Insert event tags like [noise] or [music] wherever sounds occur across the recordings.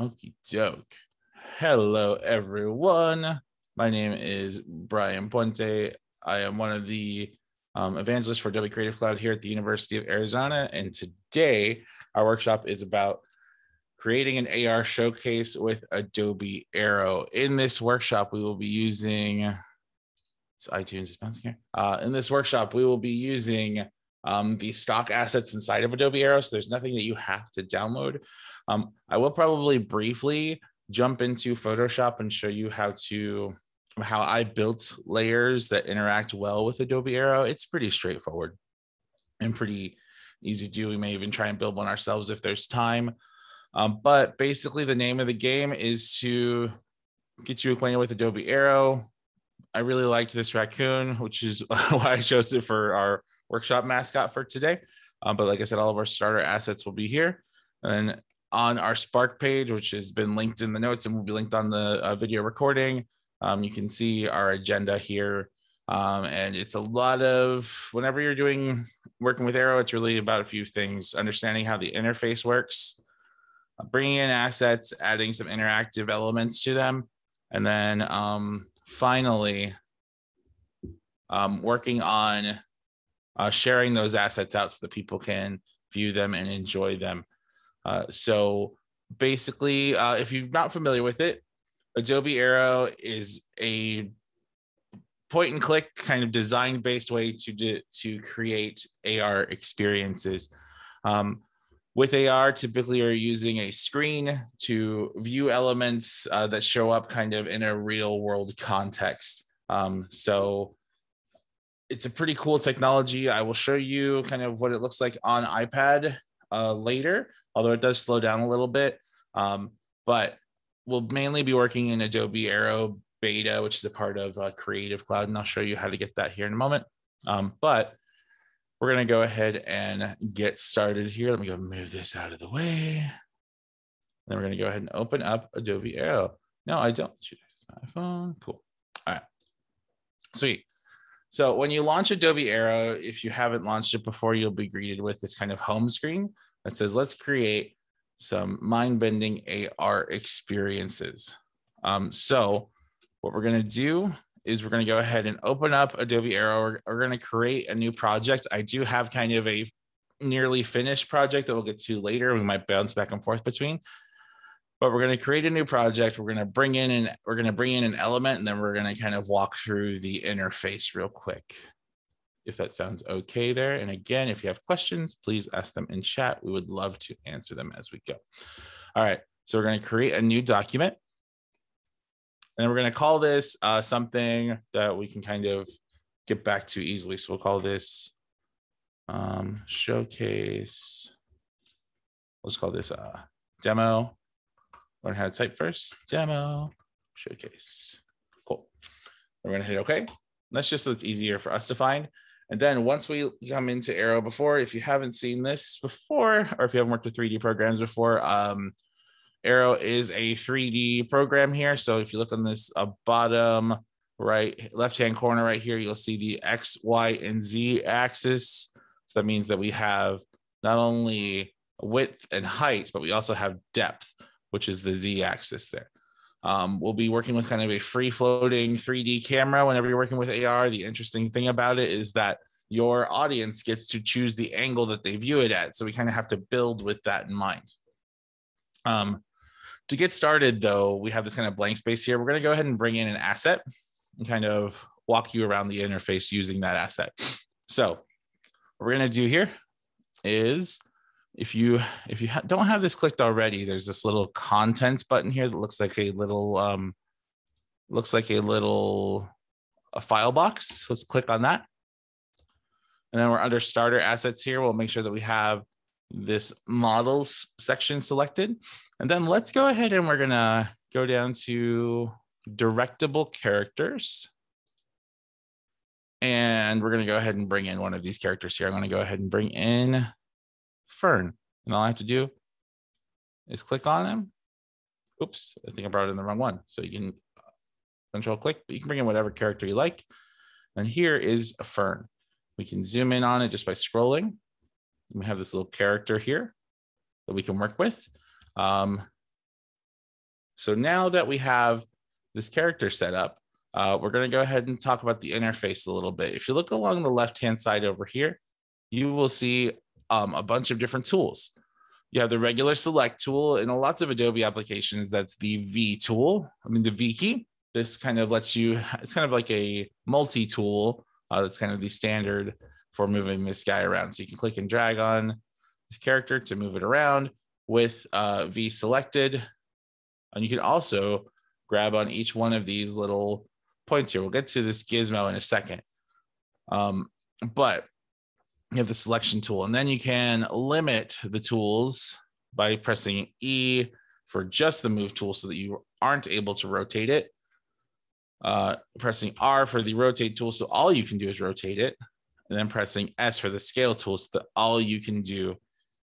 Okie doke. Hello, everyone. My name is Brian Puente. I am one of the um, evangelists for Adobe Creative Cloud here at the University of Arizona. And today, our workshop is about creating an AR showcase with Adobe Aero. In this workshop, we will be using it's iTunes is bouncing here. Uh, in this workshop, we will be using um, the stock assets inside of Adobe Aero. So there's nothing that you have to download. Um, I will probably briefly jump into Photoshop and show you how to how I built layers that interact well with Adobe Aero. It's pretty straightforward and pretty easy to do. We may even try and build one ourselves if there's time. Um, but basically, the name of the game is to get you acquainted with Adobe Aero. I really liked this raccoon, which is [laughs] why I chose it for our workshop mascot for today. Um, but like I said, all of our starter assets will be here. And on our Spark page, which has been linked in the notes and will be linked on the uh, video recording, um, you can see our agenda here. Um, and it's a lot of whenever you're doing working with Aero, it's really about a few things understanding how the interface works, uh, bringing in assets, adding some interactive elements to them, and then um, finally um, working on uh, sharing those assets out so that people can view them and enjoy them. Uh, so basically, uh, if you're not familiar with it, Adobe Aero is a point and click kind of design based way to do, to create AR experiences. Um, with AR, typically you're using a screen to view elements uh, that show up kind of in a real world context. Um, so it's a pretty cool technology. I will show you kind of what it looks like on iPad uh, later, although it does slow down a little bit. Um, but we'll mainly be working in Adobe Aero Beta, which is a part of uh, Creative Cloud, and I'll show you how to get that here in a moment. Um, but we're going to go ahead and get started here. Let me go move this out of the way. Then we're going to go ahead and open up Adobe Aero. No, I don't. My phone. Cool. All right. Sweet. So when you launch Adobe Aero, if you haven't launched it before, you'll be greeted with this kind of home screen that says, let's create some mind-bending AR experiences. Um, so what we're going to do is we're going to go ahead and open up Adobe Aero. We're, we're going to create a new project. I do have kind of a nearly finished project that we'll get to later. We might bounce back and forth between but we're going to create a new project. We're going to bring in and we're going to bring in an element and then we're going to kind of walk through the interface real quick. If that sounds okay there. And again, if you have questions, please ask them in chat. We would love to answer them as we go. All right. So we're going to create a new document. And we're going to call this uh, something that we can kind of get back to easily. So we'll call this um, showcase. Let's call this uh, demo learn how to type first. Demo, showcase. Cool. We're going to hit OK. That's just so it's easier for us to find. And then once we come into Aero before, if you haven't seen this before, or if you haven't worked with 3D programs before, um, Aero is a 3D program here. So if you look on this uh, bottom right left-hand corner right here, you'll see the X, Y, and Z axis. So that means that we have not only width and height, but we also have depth which is the Z axis there. Um, we'll be working with kind of a free floating 3D camera whenever you're working with AR. The interesting thing about it is that your audience gets to choose the angle that they view it at. So we kind of have to build with that in mind. Um, to get started, though, we have this kind of blank space here. We're going to go ahead and bring in an asset and kind of walk you around the interface using that asset. So what we're going to do here is if you if you ha- don't have this clicked already there's this little content button here that looks like a little um looks like a little a file box. Let's click on that. And then we're under starter assets here. We'll make sure that we have this models section selected. And then let's go ahead and we're gonna go down to directable characters. And we're going to go ahead and bring in one of these characters here. I'm going to go ahead and bring in Fern. And all I have to do is click on them. Oops, I think I brought in the wrong one. So you can control click, but you can bring in whatever character you like. And here is a fern. We can zoom in on it just by scrolling. We have this little character here that we can work with. Um, So now that we have this character set up, uh, we're going to go ahead and talk about the interface a little bit. If you look along the left-hand side over here, you will see um, a bunch of different tools. You have the regular select tool in lots of Adobe applications. That's the V tool. I mean, the V key. This kind of lets you, it's kind of like a multi tool. Uh, that's kind of the standard for moving this guy around. So you can click and drag on this character to move it around with uh, V selected. And you can also grab on each one of these little points here. We'll get to this gizmo in a second. Um, but you have the selection tool, and then you can limit the tools by pressing E for just the move tool so that you aren't able to rotate it. Uh, pressing R for the rotate tool, so all you can do is rotate it. And then pressing S for the scale tool, so that all you can do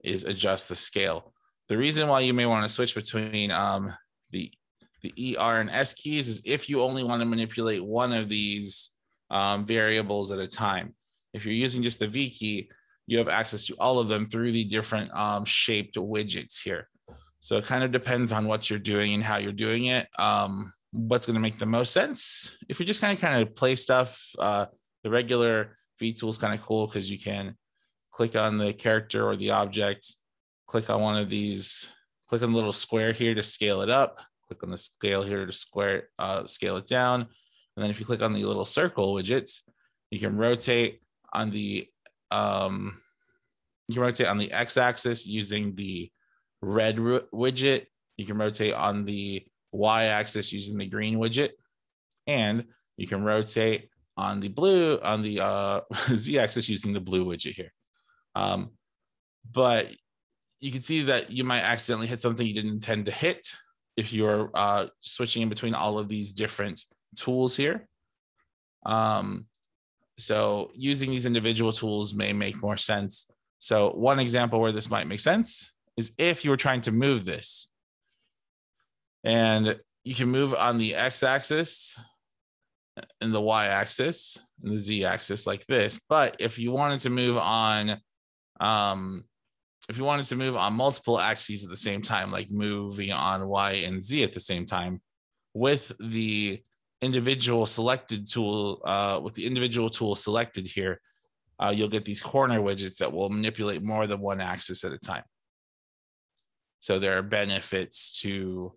is adjust the scale. The reason why you may want to switch between um, the the ER and S keys is if you only want to manipulate one of these um, variables at a time. If you're using just the V key, you have access to all of them through the different um, shaped widgets here. So it kind of depends on what you're doing and how you're doing it. Um, what's going to make the most sense? If you're just kind of kind of play stuff, uh, the regular V tool is kind of cool because you can click on the character or the object, click on one of these, click on the little square here to scale it up, click on the scale here to square uh, scale it down. And then if you click on the little circle widgets, you can rotate on the um, you can rotate on the x-axis using the red widget. You can rotate on the y-axis using the green widget, and you can rotate on the blue on the uh, [laughs] z-axis using the blue widget here. Um, but you can see that you might accidentally hit something you didn't intend to hit if you're uh, switching in between all of these different tools here. Um, so using these individual tools may make more sense. So one example where this might make sense is if you were trying to move this and you can move on the x-axis and the y-axis and the z-axis like this. But if you wanted to move on, um, if you wanted to move on multiple axes at the same time, like moving on y and z at the same time, with the individual selected tool, uh, with the individual tool selected here, uh, you'll get these corner widgets that will manipulate more than one axis at a time. So there are benefits to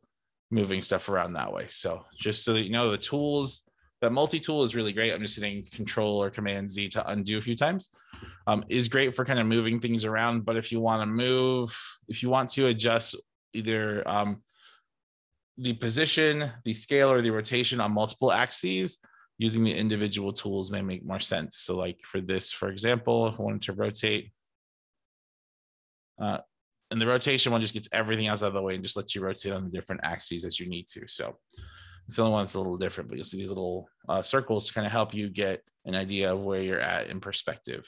moving stuff around that way. So just so that you know, the tools, that multi-tool is really great. I'm just hitting Control or Command Z to undo a few times. Um, is great for kind of moving things around. But if you want to move, if you want to adjust either um, the position, the scale, or the rotation on multiple axes, using the individual tools may make more sense. So like for this, for example, if I wanted to rotate, uh, and the rotation one just gets everything else out of the way and just lets you rotate on the different axes as you need to. So it's the only one that's a little different, but you'll see these little uh, circles to kind of help you get an idea of where you're at in perspective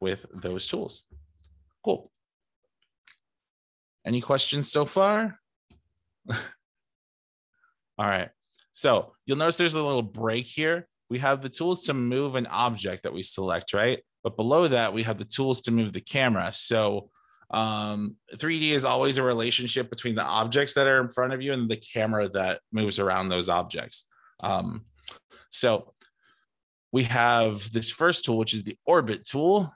with those tools. Cool. Any questions so far? [laughs] All right. So you'll notice there's a little break here. We have the tools to move an object that we select, right? But below that, we have the tools to move the camera. So um, 3D is always a relationship between the objects that are in front of you and the camera that moves around those objects. Um, so we have this first tool, which is the orbit tool.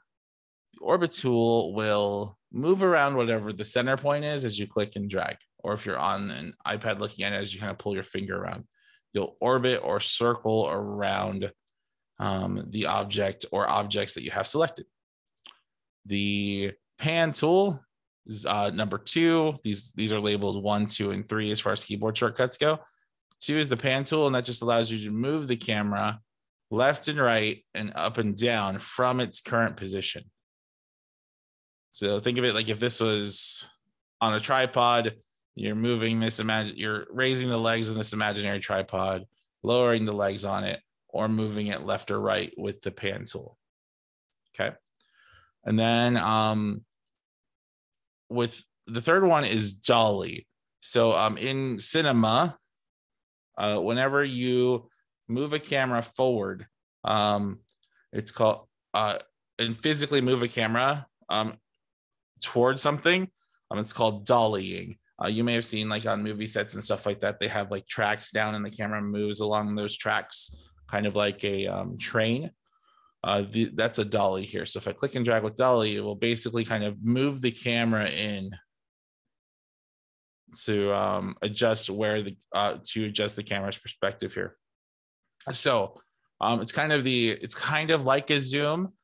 The orbit tool will move around whatever the center point is as you click and drag or if you're on an iPad looking at it as you kind of pull your finger around, you'll orbit or circle around um, the object or objects that you have selected. The pan tool is uh, number two. These, these are labeled one, two, and three as far as keyboard shortcuts go. Two is the pan tool, and that just allows you to move the camera left and right and up and down from its current position. So think of it like if this was on a tripod, you're moving this imagine you're raising the legs in this imaginary tripod, lowering the legs on it, or moving it left or right with the pan tool. Okay. And then um with the third one is dolly. So um in cinema, uh whenever you move a camera forward, um it's called uh and physically move a camera um towards something, um it's called dollying Uh, you may have seen like on movie sets and stuff like that, they have like tracks down and the camera moves along those tracks, kind of like a um, train. Uh, the, that's a dolly here. So if I click and drag with dolly, it will basically kind of move the camera in to um, adjust where the uh, to adjust the camera's perspective here. So um, it's kind of the it's kind of like a zoom,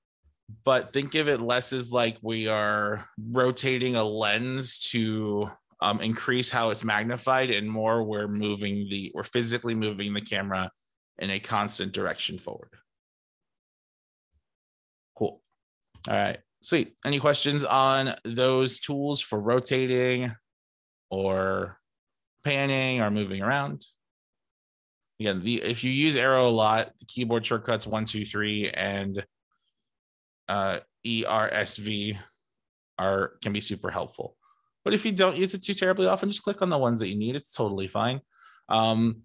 but think of it less as like we are rotating a lens to um, increase how it's magnified, and more we're moving the we're physically moving the camera in a constant direction forward. Cool. All right. Sweet. Any questions on those tools for rotating or panning or moving around? Again, the if you use Aero a lot, keyboard shortcuts one, two, three, and uh, ERSV are can be super helpful. But if you don't use it too terribly often, just click on the ones that you need. It's totally fine. Um,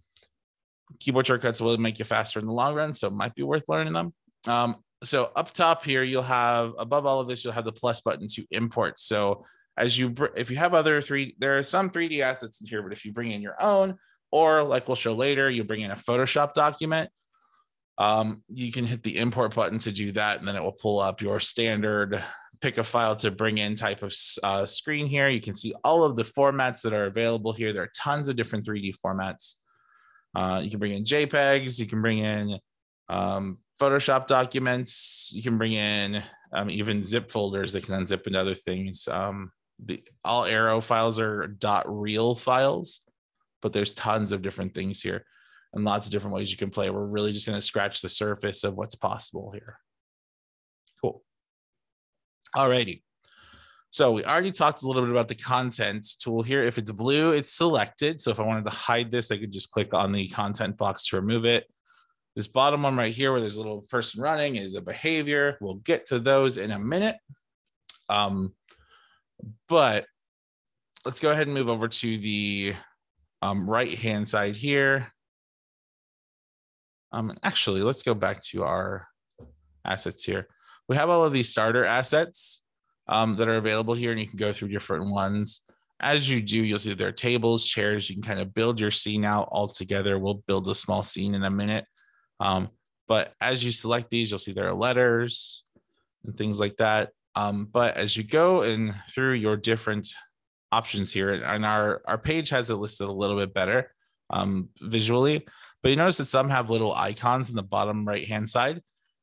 keyboard shortcuts will make you faster in the long run, so it might be worth learning them. Um, so up top here, you'll have above all of this, you'll have the plus button to import. So as you, if you have other three, there are some 3D assets in here, but if you bring in your own, or like we'll show later, you bring in a Photoshop document, um, you can hit the import button to do that, and then it will pull up your standard pick a file to bring in type of uh, screen here. You can see all of the formats that are available here. There are tons of different 3D formats. Uh, you can bring in JPEGs, you can bring in um, Photoshop documents, you can bring in um, even zip folders that can unzip into other things. Um, the all Aero files are real files, but there's tons of different things here and lots of different ways you can play. We're really just going to scratch the surface of what's possible here. Alrighty. So we already talked a little bit about the content tool here. If it's blue, it's selected. So if I wanted to hide this, I could just click on the content box to remove it. This bottom one right here where there's a little person running is a behavior. We'll get to those in a minute. Um, but let's go ahead and move over to the um, right-hand side here. Um, actually, let's go back to our assets here. We have all of these starter assets um, that are available here, and you can go through different ones. As you do, you'll see there are tables, chairs. You can kind of build your scene out all together. We'll build a small scene in a minute. Um, but as you select these, you'll see there are letters and things like that. Um, but as you go and through your different options here, and our, our page has it listed a little bit better um, visually, but you notice that some have little icons in the bottom right hand side.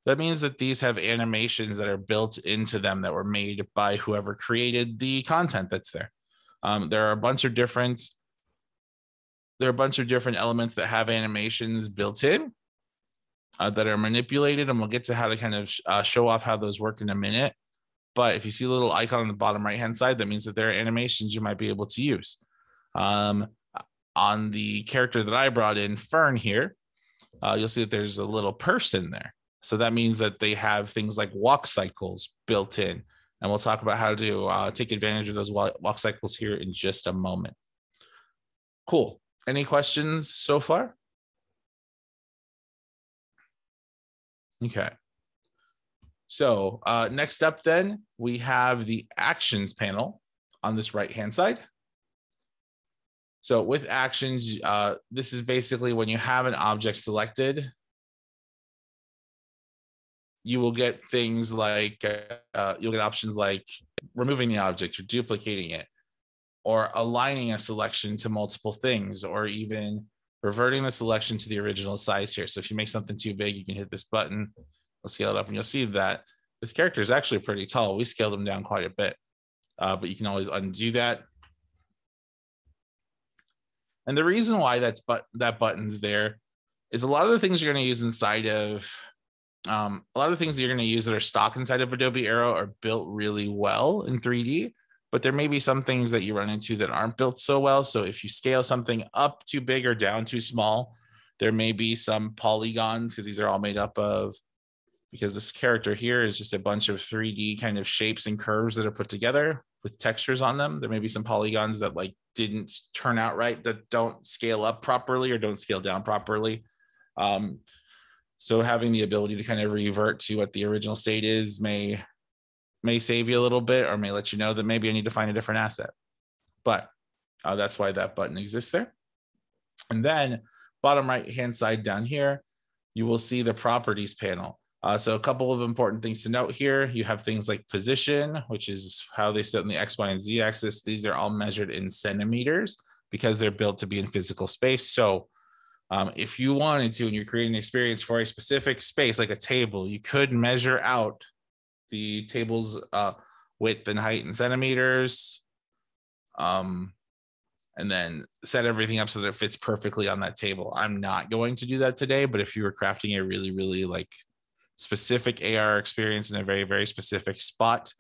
That means that these have animations that are built into them that were made by whoever created the content that's there. Um, there are a bunch of different there are a bunch of different elements that have animations built in uh, that are manipulated, and we'll get to how to kind of uh, show off how those work in a minute. But if you see a little icon on the bottom right hand side, that means that there are animations you might be able to use. Um, on the character that I brought in, Fern here, uh, you'll see that there's a little person there. So that means that they have things like walk cycles built in. And we'll talk about how to uh, take advantage of those walk cycles here in just a moment. Cool. Any questions so far? Okay. So uh, next up then, we have the actions panel on this right-hand side. So with actions, uh, this is basically when you have an object selected, you will get things like, uh, you'll get options like removing the object or duplicating it, or aligning a selection to multiple things, or even reverting the selection to the original size here. So if you make something too big, you can hit this button, we'll scale it up and you'll see that this character is actually pretty tall. We scaled him down quite a bit, uh, but you can always undo that and the reason why that's but that button's there is a lot of the things you're going to use inside of um, a lot of the things that you're going to use that are stock inside of Adobe Aero are built really well in 3D, but there may be some things that you run into that aren't built so well. So if you scale something up too big or down too small, there may be some polygons because these are all made up of because this character here is just a bunch of 3D kind of shapes and curves that are put together with textures on them. There may be some polygons that like didn't turn out right that don't scale up properly or don't scale down properly. Um, so having the ability to kind of revert to what the original state is may may save you a little bit or may let you know that maybe I need to find a different asset. But Uh, that's why that button exists there. And then bottom right hand side down here, you will see the properties panel. Uh, so a couple of important things to note here. You have things like position, which is how they sit on the X, Y, and Z axis. These are all measured in centimeters because they're built to be in physical space. So um, if you wanted to and you're creating an experience for a specific space, like a table, you could measure out the table's uh, width and height in centimeters. Um, and then set everything up so that it fits perfectly on that table. I'm not going to do that today, but if you were crafting a really, really like specific AR experience in a very, very specific spot,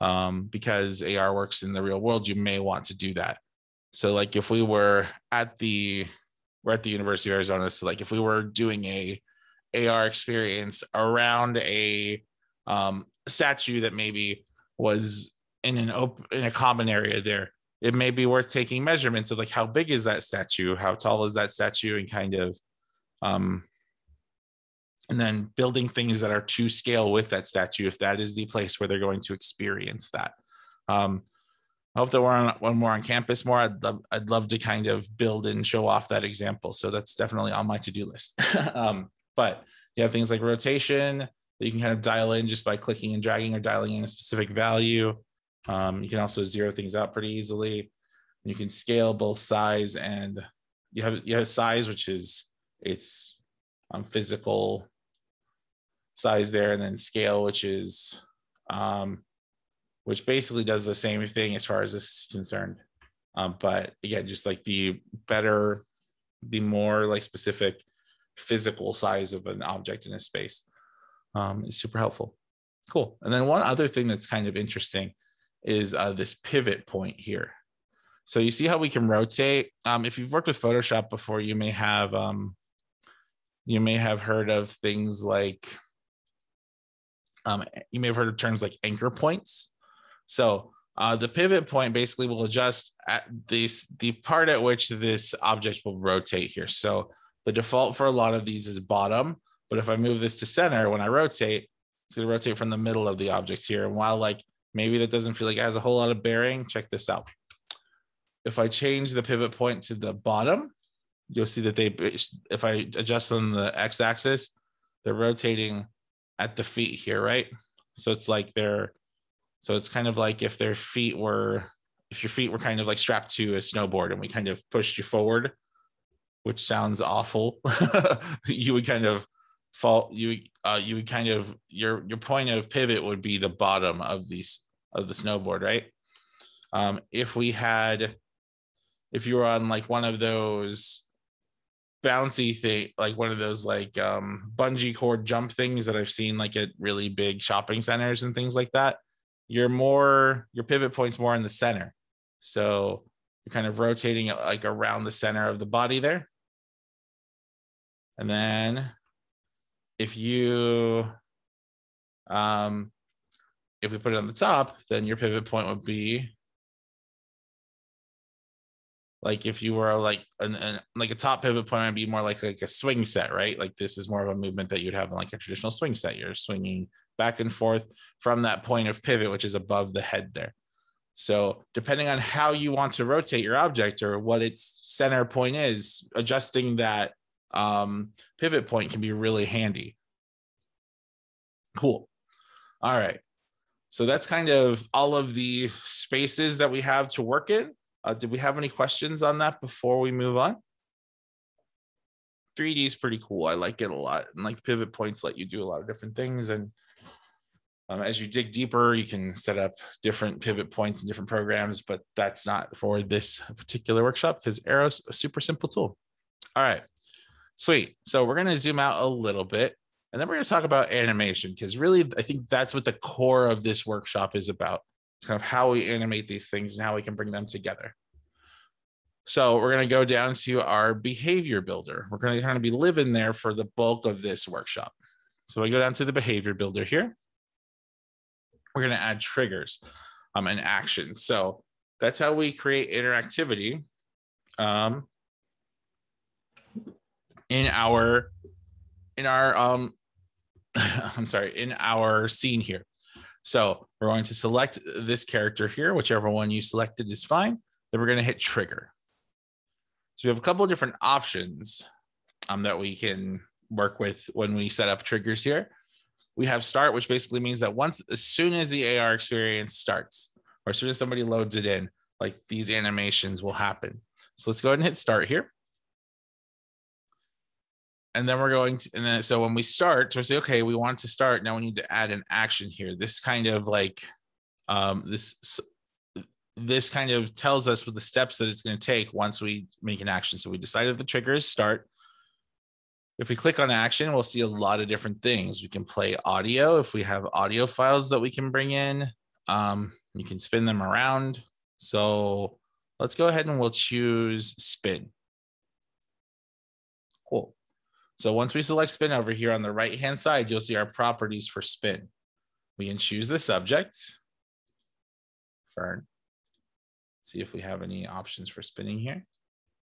um, because AR works in the real world, you may want to do that. So, like if we were at the we're at the University of Arizona, so like if we were doing a AR experience around a um, statue that maybe was in an open in a common area there it may be worth taking measurements of like how big is that statue? How tall is that statue? And kind of um and then building things that are to scale with that statue if that is the place where they're going to experience that. Um I hope that we're on one more on campus more. I'd love, I'd love to kind of build and show off that example. So that's definitely on my to-do list. [laughs] um, but you have things like rotation that you can kind of dial in just by clicking and dragging or dialing in a specific value. Um, you can also zero things out pretty easily. You can scale both size and you have you have size, which is its um, physical size there, and then scale, which is um, which basically does the same thing as far as this is concerned. Um, but again, just like the better, the more like specific physical size of an object in a space um, is super helpful. Cool. And then one other thing that's kind of interesting is uh, this pivot point here. So you see how we can rotate. Um, if you've worked with Photoshop before, you may have um, you may have heard of things like um, you may have heard of terms like anchor points. So uh, the pivot point basically will adjust at this the part at which this object will rotate here. So the default for a lot of these is bottom, but if I move this to center, when I rotate, it's to rotate from the middle of the object here. And while like maybe that doesn't feel like it has a whole lot of bearing, check this out. If I change the pivot point to the bottom, you'll see that they, if I adjust on the X axis, they're rotating at the feet here, right? So it's like they're, so it's kind of like if their feet were, if your feet were kind of like strapped to a snowboard and we kind of pushed you forward, which sounds awful, [laughs] you would kind of fall you uh you would kind of your your point of pivot would be the bottom of these of the snowboard right? Um if we had if you were on like one of those bouncy thing like one of those like um bungee cord jump things that i've seen like at really big shopping centers and things like that you're more your pivot points more in the center. So you're kind of rotating it like around the center of the body there. And then if you um if we put it on the top then your pivot point would be like if you were like an, an, like a top pivot point would be more like like a swing set right? Like this is more of a movement that you'd have in like a traditional swing set. You're swinging back and forth from that point of pivot which is above the head there so depending on how you want to rotate your object or what its center point is adjusting that um, pivot point can be really handy. Cool. All right. So that's kind of all of the spaces that we have to work in. Uh, did we have any questions on that before we move on? 3D is pretty cool. I like it a lot. And like pivot points let you do a lot of different things. And um, as you dig deeper, you can set up different pivot points in different programs, but that's not for this particular workshop because Aero's a super simple tool. All right. Sweet. So we're going to zoom out a little bit and then we're going to talk about animation because really, I think that's what the core of this workshop is about. It's kind of how we animate these things and how we can bring them together. So we're going to go down to our behavior builder. We're going to kind of be living there for the bulk of this workshop. So we go down to the behavior builder here. We're going to add triggers um, and actions. So that's how we create interactivity um, in our in our um [laughs] I'm sorry, in our scene here. So we're going to select this character here, whichever one you selected is fine. then we're going to hit trigger. So we have a couple of different options um, that we can work with when we set up triggers here. We have start, which basically means that once, as soon as the AR experience starts, or as soon as somebody loads it in, like these animations will happen. So let's go ahead and hit start here. And then we're going to, and then so when we start, so we say, okay, we want to start. Now we need to add an action here. This kind of like um, this this kind of tells us what the steps that it's going to take once we make an action. So we decided the trigger is start. If we click on action, we'll see a lot of different things. We can play audio if we have audio files that we can bring in. Um, you can spin them around. So let's go ahead and we'll choose spin. Cool. So once we select spin over here on the right hand side, you'll see our properties for spin. We can choose the subject, Fern. See if we have any options for spinning here.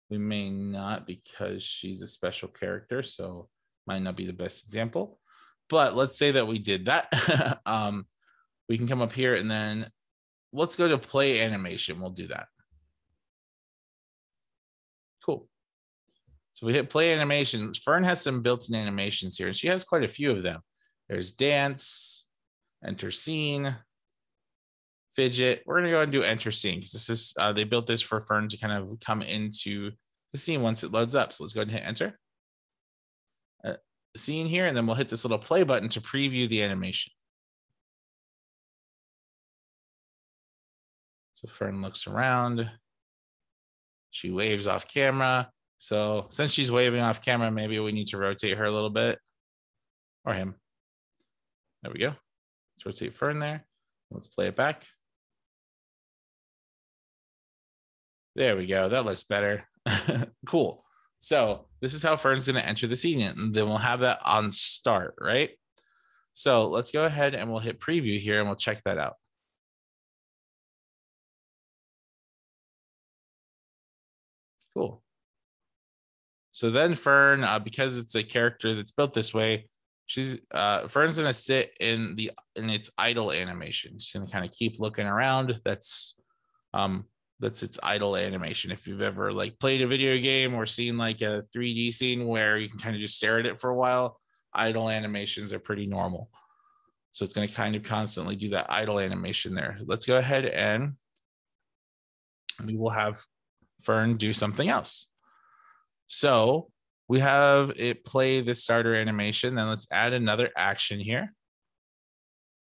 We may not because she's a special character, so might not be the best example. But let's say that we did that. [laughs] um, we can come up here and then let's go to play animation. We'll do that. Cool. So we hit play animation. Fern has some built-in animations here, and she has quite a few of them. There's dance, enter scene, fidget. We're gonna go and do enter scene because this is uh, they built this for Fern to kind of come into the scene once it loads up. So let's go ahead and hit enter. Uh, scene here, and then we'll hit this little play button to preview the animation. So Fern looks around. She waves off camera. So since she's waving off camera, maybe we need to rotate her a little bit or him. There we go. Let's rotate Fern there. Let's play it back. There we go. That looks better. [laughs] cool. So this is how Fern's going to enter the scene. And then we'll have that on start, right? So let's go ahead and we'll hit preview here and we'll check that out. Cool. So then Fern, uh, because it's a character that's built this way, she's uh, Fern's gonna sit in the in its idle animation. She's gonna kind of keep looking around. That's um that's its idle animation. If you've ever like played a video game or seen like a 3D scene where you can kind of just stare at it for a while, idle animations are pretty normal. So it's going to kind of constantly do that idle animation there. Let's go ahead and we will have Fern do something else. So we have it play the starter animation. Then let's add another action here.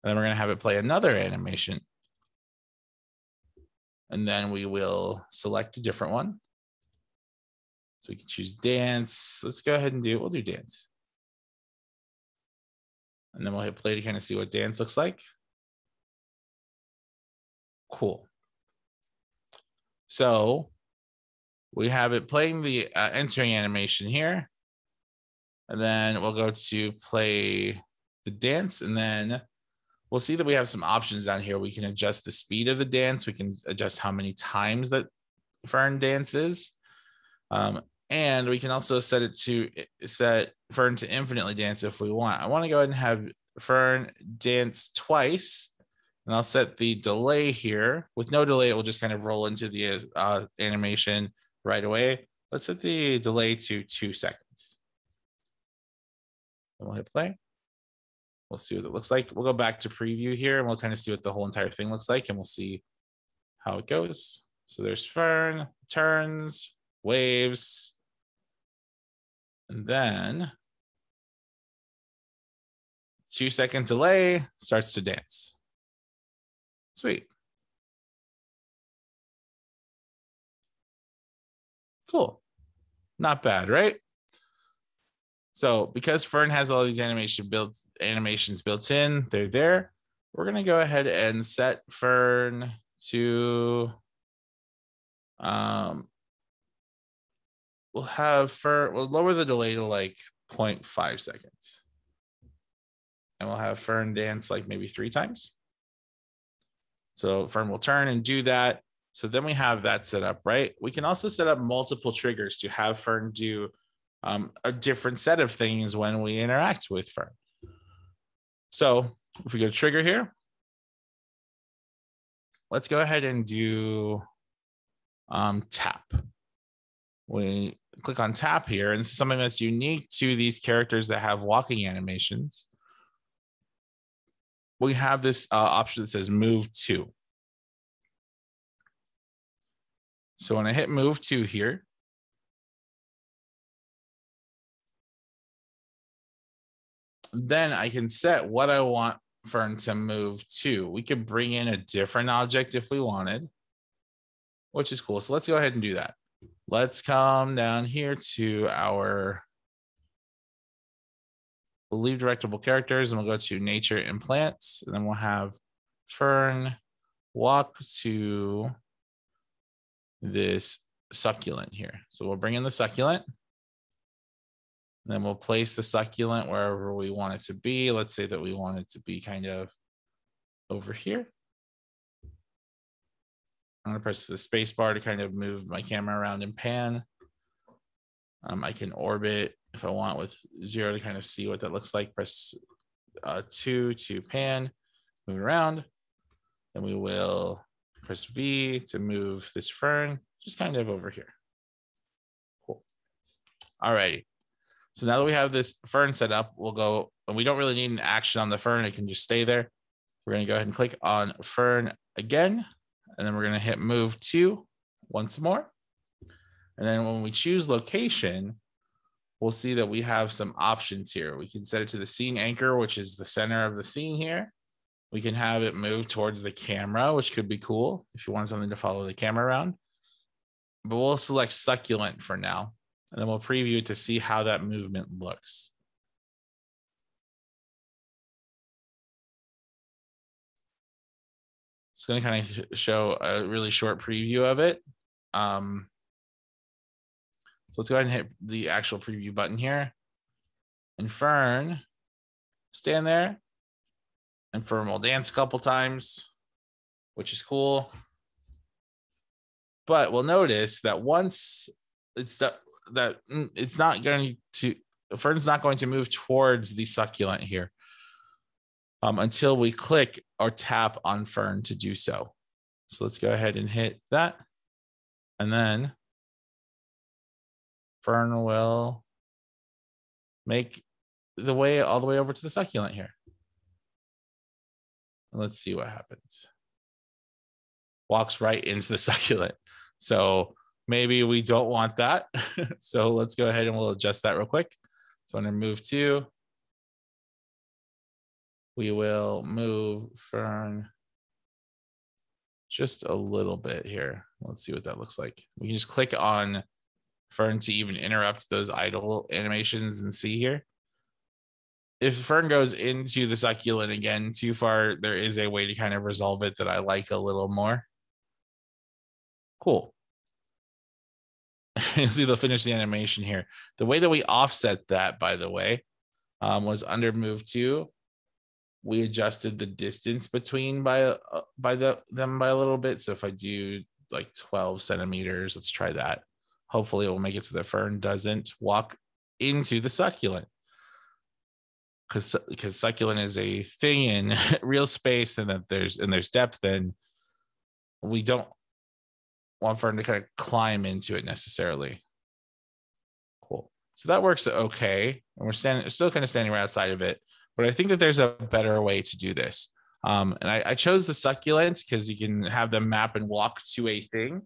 And then we're going to have it play another animation. And then we will select a different one. So we can choose dance. Let's go ahead and do, we'll do dance. And then we'll hit play to kind of see what dance looks like. Cool. So we have it playing the uh, entering animation here. And then we'll go to play the dance and then we'll see that we have some options down here. We can adjust the speed of the dance. We can adjust how many times that Fern dances. Um, and we can also set it to set Fern to infinitely dance if we want. I want to go ahead and have Fern dance twice. And I'll set the delay here. With no delay, it will just kind of roll into the uh, animation right away. Let's set the delay to two seconds. And we'll hit play. We'll see what it looks like. We'll go back to preview here and we'll kind of see what the whole entire thing looks like and we'll see how it goes. So there's Fern, turns, waves, and then two second delay starts to dance. Sweet. Cool. Not bad, right? So because Fern has all these animation built animations built in, they're there. We're gonna go ahead and set Fern to um we'll have Fern we'll lower the delay to like 0.5 seconds. And we'll have Fern dance like maybe three times. So Fern will turn and do that. So then we have that set up, right? We can also set up multiple triggers to have Fern do um, a different set of things when we interact with Fern. So if we go trigger here, let's go ahead and do um, tap. We click on tap here, and this is something that's unique to these characters that have walking animations. We have this uh, option that says move to. So when I hit move to here, then I can set what I want Fern to move to. We could bring in a different object if we wanted, which is cool. So let's go ahead and do that. Let's come down here to our leave directable characters and we'll go to nature and plants and then we'll have Fern walk to this succulent here. So we'll bring in the succulent then we'll place the succulent wherever we want it to be. Let's say that we want it to be kind of over here. I'm gonna press the space bar to kind of move my camera around and pan. Um, I can orbit if I want with zero to kind of see what that looks like. Press uh, two to pan, move around. Then we will press V to move this fern just kind of over here. Cool. All righty. So now that we have this fern set up, we'll go, and we don't really need an action on the fern. It can just stay there. We're going to go ahead and click on fern again, and then we're going to hit move to once more. And then when we choose location, we'll see that we have some options here. We can set it to the scene anchor, which is the center of the scene here. We can have it move towards the camera, which could be cool if you want something to follow the camera around. But we'll select succulent for now and then we'll preview it to see how that movement looks. It's going to kind of show a really short preview of it. Um, so let's go ahead and hit the actual preview button here. And Fern, stand there. And Fern will dance a couple times, which is cool. But we'll notice that once it's that mm, it's not going to Fern's not going to move towards the succulent here um, until we click or tap on Fern to do so. So let's go ahead and hit that. And then Fern will make the way all the way over to the succulent here. Let's see what happens. Walks right into the [laughs] succulent. So maybe we don't want that. [laughs] so let's go ahead and we'll adjust that real quick. So to move to, we will move Fern just a little bit here. Let's see what that looks like. We can just click on Fern to even interrupt those idle animations and see here. If Fern goes into the succulent again too far, there is a way to kind of resolve it that I like a little more. Cool. [laughs] you'll see they'll finish the animation here. The way that we offset that, by the way, um, was under move to. We adjusted the distance between by uh, by the them by a little bit. So if I do like 12 centimeters, let's try that. Hopefully it will make it so the fern doesn't walk into the succulent. Because because succulent is a thing in [laughs] real space and that there's and there's depth and we don't want for him to kind of climb into it necessarily. Cool. So that works okay. And we're standing still kind of standing right outside of it. But I think that there's a better way to do this. Um, and I, I chose the succulents because you can have them map and walk to a thing.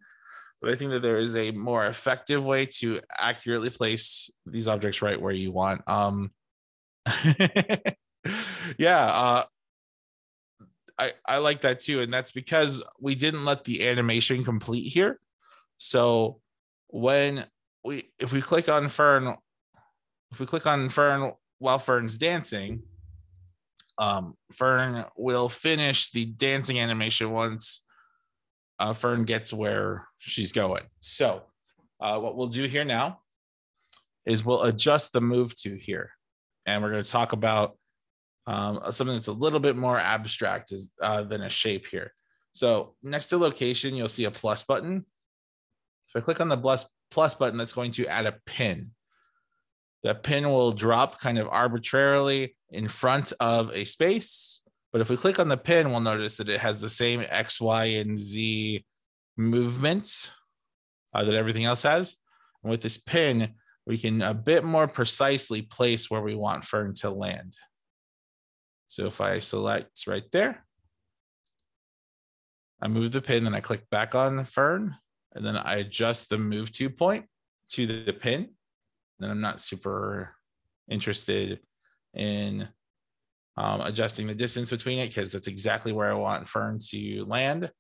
But I think that there is a more effective way to accurately place these objects right where you want. Um, [laughs] yeah, uh, I, I like that too. And that's because we didn't let the animation complete here. So when we if we click on Fern, if we click on Fern while Fern's dancing, um, Fern will finish the dancing animation once uh, Fern gets where she's going. So uh, what we'll do here now is we'll adjust the move to here. And we're going to talk about um, something that's a little bit more abstract is, uh, than a shape here. So next to location, you'll see a plus button. If I click on the plus, plus button, that's going to add a pin. The pin will drop kind of arbitrarily in front of a space. But if we click on the pin, we'll notice that it has the same X, Y, and Z movement uh, that everything else has. And with this pin, we can a bit more precisely place where we want Fern to land. So if I select right there, I move the pin, then I click back on Fern, and then I adjust the move to point to the pin. Then I'm not super interested in um, adjusting the distance between it because that's exactly where I want Fern to land.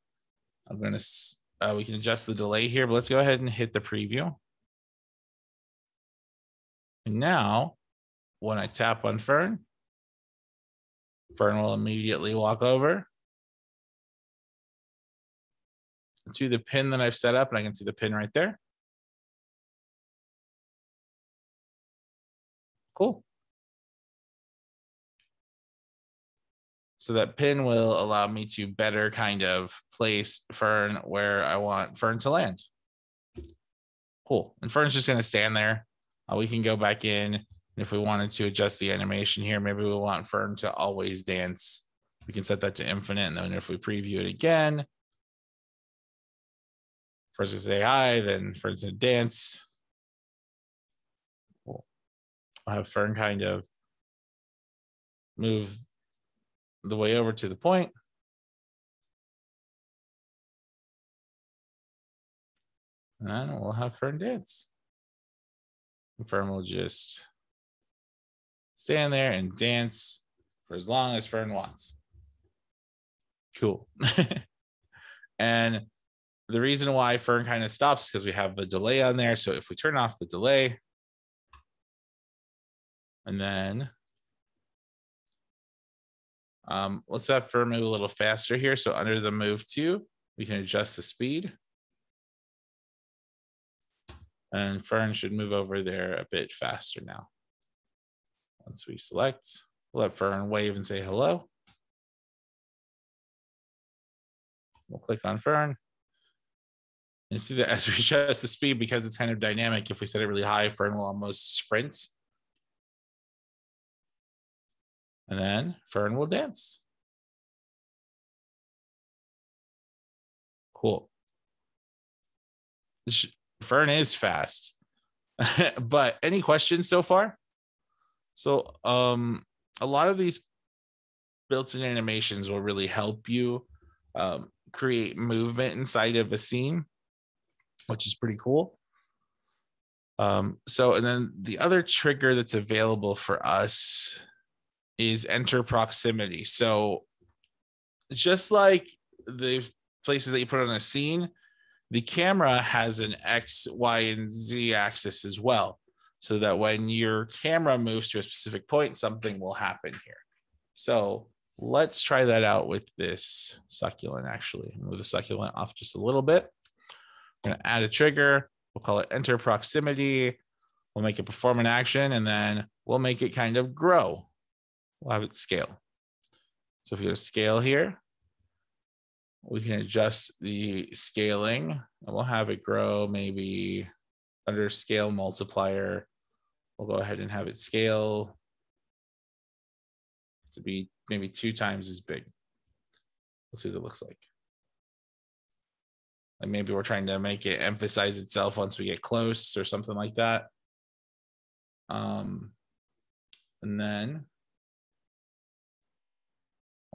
I'm going to, uh, we can adjust the delay here, but let's go ahead and hit the preview. And now when I tap on Fern, Fern will immediately walk over to the pin that I've set up and I can see the pin right there. Cool. So that pin will allow me to better kind of place Fern where I want Fern to land. Cool. And Fern's just going to stand there. Uh, we can go back in. If we wanted to adjust the animation here, maybe we want Fern to always dance. We can set that to infinite. And then if we preview it again, first to say hi, then Fern's to dance. Cool. I'll have Fern kind of move the way over to the point. And we'll have Fern dance. Fern will just stand there and dance for as long as Fern wants. Cool. [laughs] and the reason why Fern kind of stops because we have a delay on there. So if we turn off the delay, and then um, let's have Fern move a little faster here. So under the move to, we can adjust the speed. And Fern should move over there a bit faster now. Once we select, we'll let Fern wave and say hello. We'll click on Fern. You see that as [laughs] we adjust the speed, because it's kind of dynamic, if we set it really high, Fern will almost sprint. And then Fern will dance. Cool. Fern is fast. [laughs] but any questions so far? So um a lot of these built-in animations will really help you um, create movement inside of a scene, which is pretty cool. Um, so, and then the other trigger that's available for us is enter proximity. So just like the places that you put on a scene, the camera has an X, Y, and Z axis as well. So that when your camera moves to a specific point, something will happen here. So let's try that out with this succulent actually. Move the succulent off just a little bit. I'm gonna add a trigger. We'll call it enter proximity. We'll make it perform an action and then we'll make it kind of grow we'll have it scale. So if you go to scale here, we can adjust the scaling and we'll have it grow maybe under scale multiplier. We'll go ahead and have it scale to be maybe two times as big. Let's see what it looks like. And maybe we're trying to make it emphasize itself once we get close or something like that. Um, and then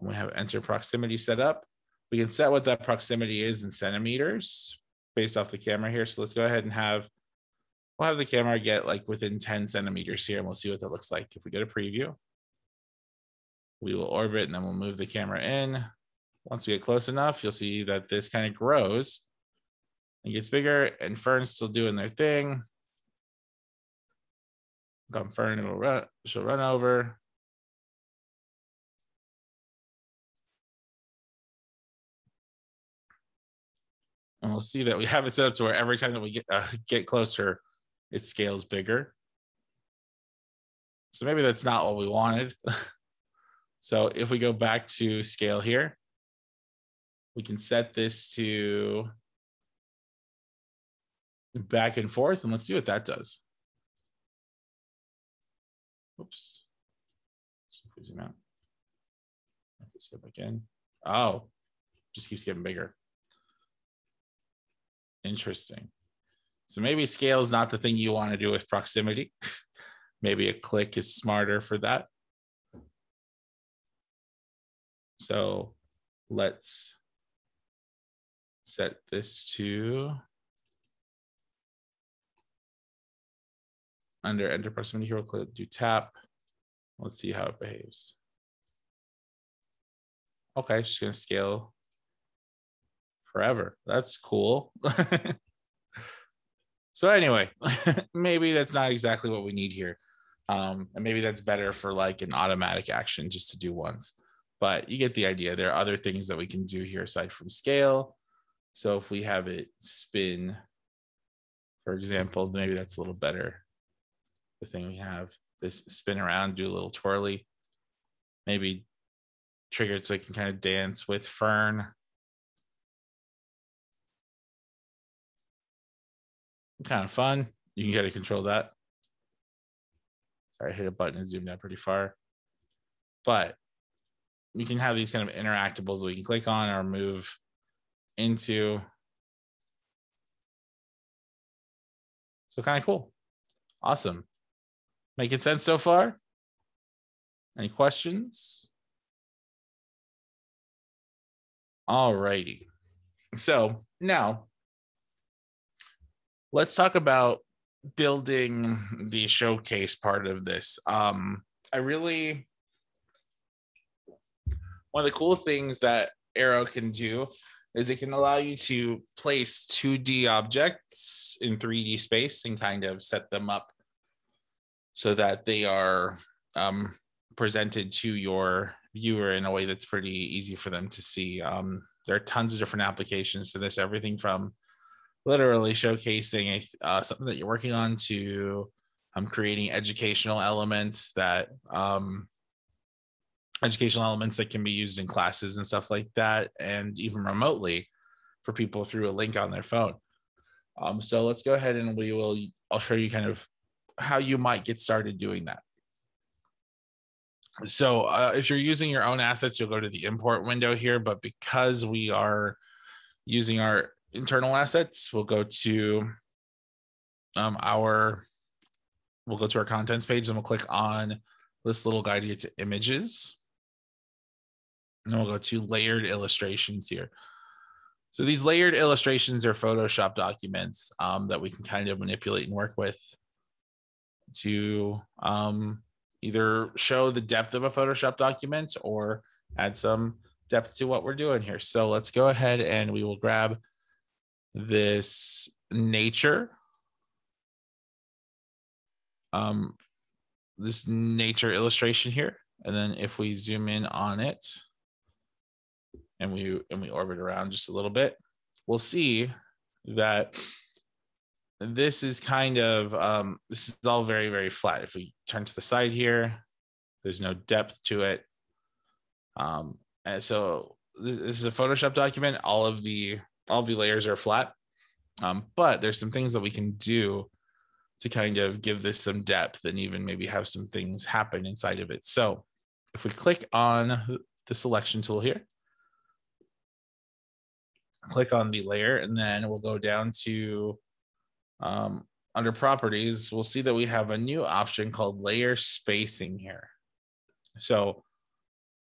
when we have enter proximity set up. We can set what that proximity is in centimeters based off the camera here. So let's go ahead and have, we'll have the camera get like within 10 centimeters here and we'll see what that looks like. If we go to preview, we will orbit and then we'll move the camera in. Once we get close enough, you'll see that this kind of grows and gets bigger and Fern's still doing their thing. Come Fern, it'll run, she'll run over. and we'll see that we have it set up to where every time that we get uh, get closer, it scales bigger. So maybe that's not what we wanted. [laughs] so if we go back to scale here, we can set this to back and forth, and let's see what that does. Oops. Zoom out, let's go back in. Oh, just keeps getting bigger. Interesting. So maybe scale is not the thing you want to do with proximity. [laughs] maybe a click is smarter for that. So let's set this to under enter proximity hero click, do tap. Let's see how it behaves. Okay, she's gonna scale forever. That's cool. [laughs] so anyway, [laughs] maybe that's not exactly what we need here. Um, and maybe that's better for like an automatic action just to do once. But you get the idea. There are other things that we can do here aside from scale. So if we have it spin, for example, maybe that's a little better. The thing we have this spin around, do a little twirly, maybe trigger it so it can kind of dance with Fern. Kind of fun. You can get to control that. Sorry, I hit a button and zoomed out pretty far. But you can have these kind of interactables that we can click on or move into. So kind of cool. Awesome. Making sense so far? Any questions? All righty. So now let's talk about building the showcase part of this. Um, I really, one of the cool things that Aero can do is it can allow you to place 2D objects in 3D space and kind of set them up so that they are um, presented to your viewer in a way that's pretty easy for them to see. Um, there are tons of different applications to this, everything from literally showcasing a, uh, something that you're working on to um, creating educational elements that um, educational elements that can be used in classes and stuff like that, and even remotely for people through a link on their phone. Um, so let's go ahead and we will, I'll show you kind of how you might get started doing that. So uh, if you're using your own assets, you'll go to the import window here, but because we are using our internal assets, we'll go to um, our, we'll go to our contents page and we'll click on this little guide to get to images. And we'll go to layered illustrations here. So these layered illustrations are Photoshop documents um, that we can kind of manipulate and work with to um, either show the depth of a Photoshop document or add some depth to what we're doing here. So let's go ahead and we will grab this nature. Um, this nature illustration here. And then if we zoom in on it and we and we orbit around just a little bit, we'll see that this is kind of um, this is all very very flat if we turn to the side here there's no depth to it um, and so this is a photoshop document all of the all the layers are flat um, but there's some things that we can do to kind of give this some depth and even maybe have some things happen inside of it so if we click on the selection tool here click on the layer and then we'll go down to um, under properties, we'll see that we have a new option called layer spacing here. So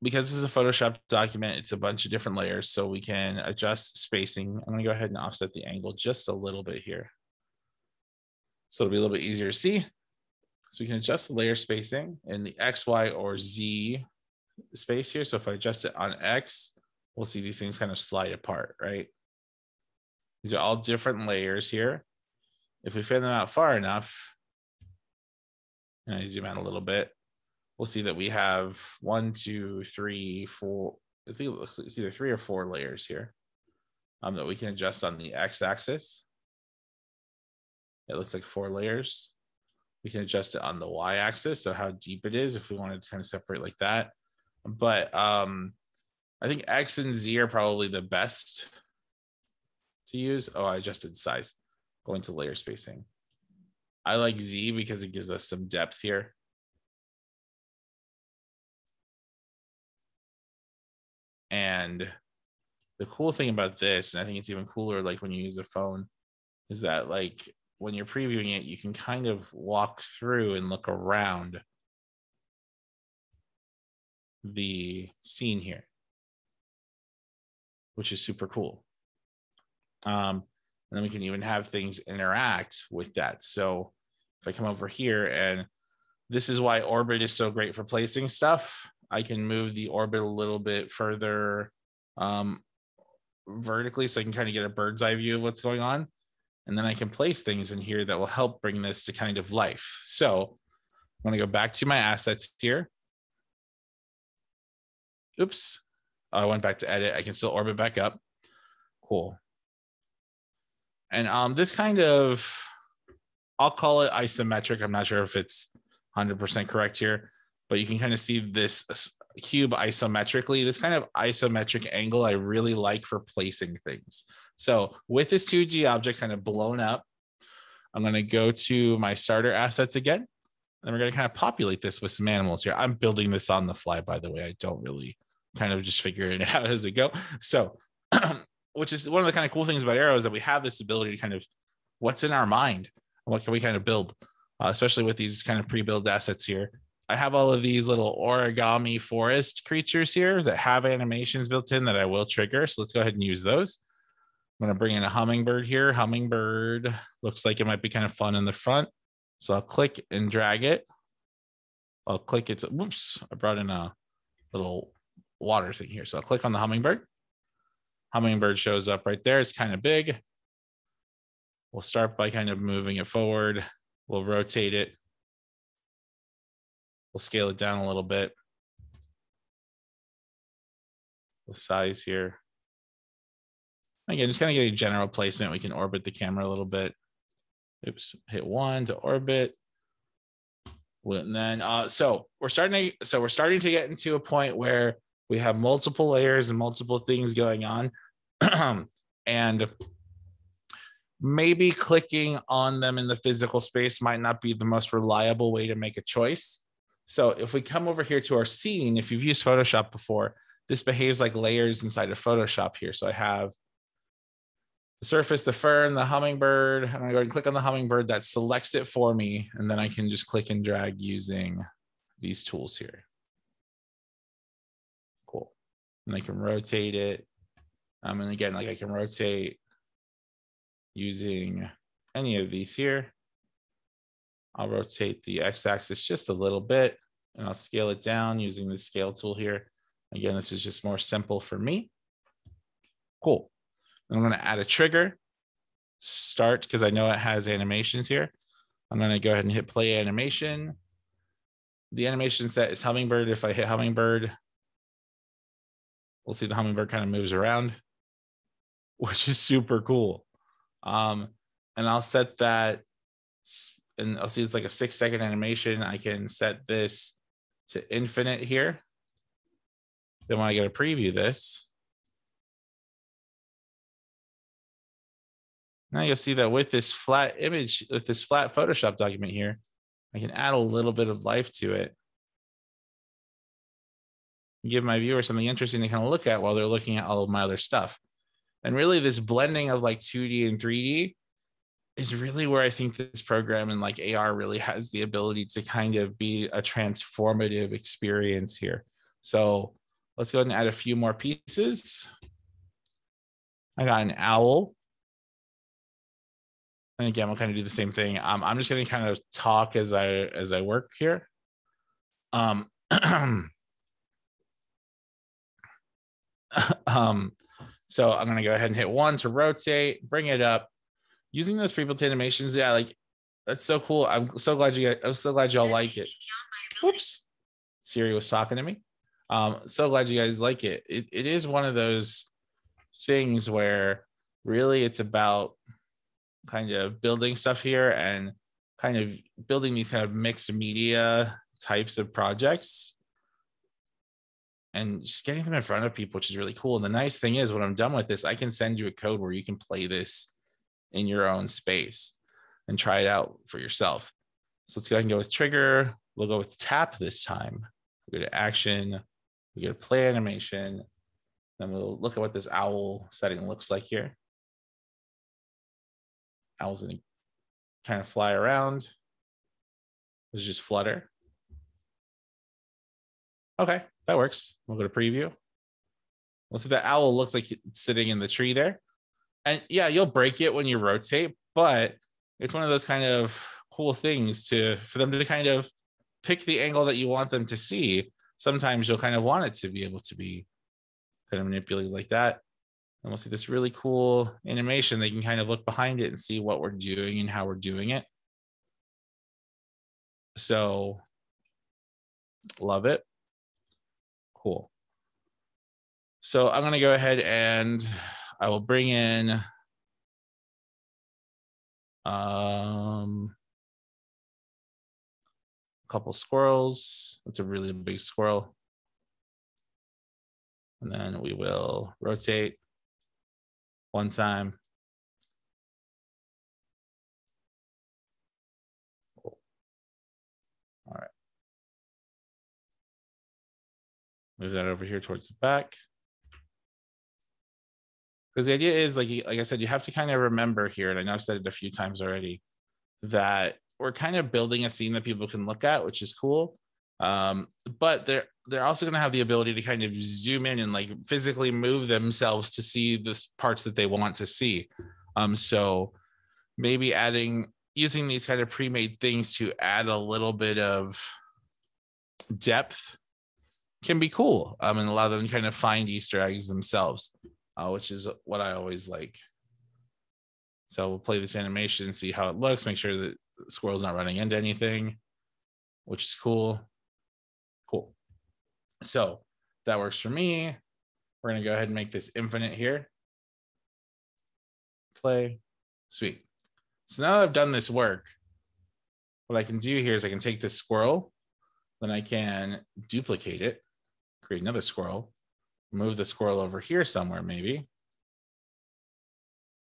because this is a Photoshop document, it's a bunch of different layers. So we can adjust spacing. I'm gonna go ahead and offset the angle just a little bit here. So it'll be a little bit easier to see. So we can adjust the layer spacing in the X, Y, or Z space here. So if I adjust it on X, we'll see these things kind of slide apart, right? These are all different layers here if we fan them out far enough, and I zoom out a little bit, we'll see that we have one, two, three, four. I think it's either three or four layers here um, that we can adjust on the x-axis. It looks like four layers. We can adjust it on the y-axis, so how deep it is if we wanted to kind of separate like that. But um, I think X and Z are probably the best to use. Oh, I adjusted size going to layer spacing. I like Z because it gives us some depth here. And the cool thing about this, and I think it's even cooler like when you use a phone, is that like when you're previewing it, you can kind of walk through and look around the scene here, which is super cool. Um, and then we can even have things interact with that. So if I come over here and this is why orbit is so great for placing stuff. I can move the orbit a little bit further um, vertically so I can kind of get a bird's eye view of what's going on. And then I can place things in here that will help bring this to kind of life. So I'm going to go back to my assets here. Oops. I went back to edit. I can still orbit back up. Cool. And um, this kind of, I'll call it isometric. I'm not sure if it's 100% correct here, but you can kind of see this cube isometrically. This kind of isometric angle I really like for placing things. So with this 2D object kind of blown up, I'm going to go to my starter assets again. And we're going to kind of populate this with some animals here. I'm building this on the fly, by the way. I don't really kind of just figuring it [laughs] out as we go. So, [clears throat] which is one of the kind of cool things about Aero is that we have this ability to kind of what's in our mind. What can we kind of build, uh, especially with these kind of pre-built assets here. I have all of these little origami forest creatures here that have animations built in that I will trigger. So let's go ahead and use those. I'm going to bring in a hummingbird here. Hummingbird looks like it might be kind of fun in the front. So I'll click and drag it. I'll click it. Whoops, I brought in a little water thing here. So I'll click on the hummingbird. Hummingbird shows up right there. It's kind of big. We'll start by kind of moving it forward. We'll rotate it. We'll scale it down a little bit. The size here. Again, just kind of get a general placement. We can orbit the camera a little bit. Oops, hit one to orbit. And then, uh, so we're starting to, so we're starting to get into a point where we have multiple layers and multiple things going on. [clears throat] and maybe clicking on them in the physical space might not be the most reliable way to make a choice. So if we come over here to our scene, if you've used Photoshop before, this behaves like layers inside of Photoshop here. So I have the surface, the fern, the hummingbird. I'm gonna go and click on the hummingbird that selects it for me. And then I can just click and drag using these tools here. Cool. And I can rotate it. Um, and again, like I can rotate using any of these here. I'll rotate the x-axis just a little bit and I'll scale it down using the scale tool here. Again, this is just more simple for me. Cool. I'm going to add a trigger, start, because I know it has animations here. I'm going to go ahead and hit play animation. The animation set is hummingbird. If I hit hummingbird, we'll see the hummingbird kind of moves around, which is super cool. Um, and I'll set that and I'll see it's like a six second animation. I can set this to infinite here. Then when I get to preview this, now you'll see that with this flat image, with this flat Photoshop document here, I can add a little bit of life to it. Give my viewer something interesting to kind of look at while they're looking at all of my other stuff. And really this blending of like 2D and 3D is really where I think this program and like AR really has the ability to kind of be a transformative experience here. So let's go ahead and add a few more pieces. I got an owl. And again, we'll kind of do the same thing. Um, I'm just going to kind of talk as I as I work here. Um, [clears throat] um, so I'm going to go ahead and hit one to rotate, bring it up, using those pre-built animations, yeah, like that's so cool. I'm so glad you. Guys, I'm so glad y'all like it. Whoops, Siri was talking to me. Um, so glad you guys like it. It it is one of those things where really it's about kind of building stuff here and kind of building these kind of mixed media types of projects and just getting them in front of people, which is really cool. And the nice thing is, when I'm done with this, I can send you a code where you can play this in your own space and try it out for yourself. So let's go ahead and go with trigger. We'll go with tap this time. We go to action. We go to play animation. Then we'll look at what this owl setting looks like here. Owl's gonna kind of fly around. Let's just flutter. Okay, that works. We'll go to preview. We'll see the owl looks like it's sitting in the tree there. And yeah, you'll break it when you rotate, but it's one of those kind of cool things to for them to kind of pick the angle that you want them to see. Sometimes you'll kind of want it to be able to be kind of manipulated like that. And we'll see this really cool animation. They can kind of look behind it and see what we're doing and how we're doing it. So love it. Cool. So I'm going to go ahead and I will bring in um, a couple squirrels. That's a really big squirrel. And then we will rotate one time. All right. Move that over here towards the back because the idea is like like I said, you have to kind of remember here, and I know I've said it a few times already, that we're kind of building a scene that people can look at, which is cool. Um, but they're they're also going to have the ability to kind of zoom in and like physically move themselves to see the parts that they want to see. Um, so maybe adding using these kind of pre-made things to add a little bit of depth can be cool um, and allow them to kind of find Easter eggs themselves uh, which is what I always like. So we'll play this animation and see how it looks, make sure that the squirrel's not running into anything, which is cool. Cool. So that works for me. We're going to go ahead and make this infinite here. Play. Sweet. So now that I've done this work, what I can do here is I can take this squirrel, then I can duplicate it, create another squirrel, move the squirrel over here somewhere, maybe.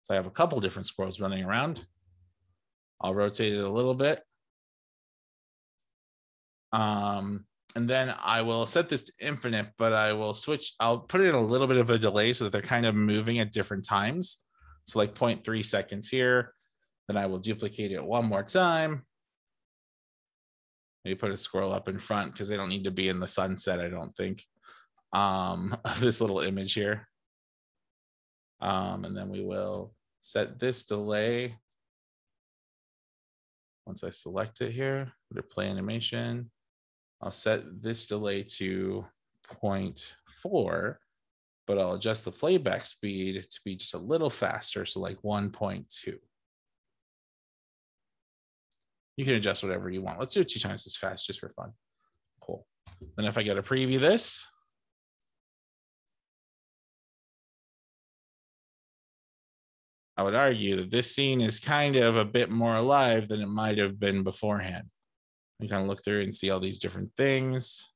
So I have a couple different squirrels running around. I'll rotate it a little bit. Um, and then I will set this to infinite, but I will switch, I'll put in a little bit of a delay so that they're kind of moving at different times. So like 0.3 seconds here. Then I will duplicate it one more time. Maybe put a squirrel up in front because they don't need to be in the sunset, I don't think um, [laughs] of this little image here. Um, and then we will set this delay. Once I select it here, under play animation, I'll set this delay to 0.4, but I'll adjust the playback speed to be just a little faster, so like 1.2. You can adjust whatever you want. Let's do it two times as fast just for fun. Cool. Then if I get to preview this, I would argue that this scene is kind of a bit more alive than it might have been beforehand. You kind of look through and see all these different things,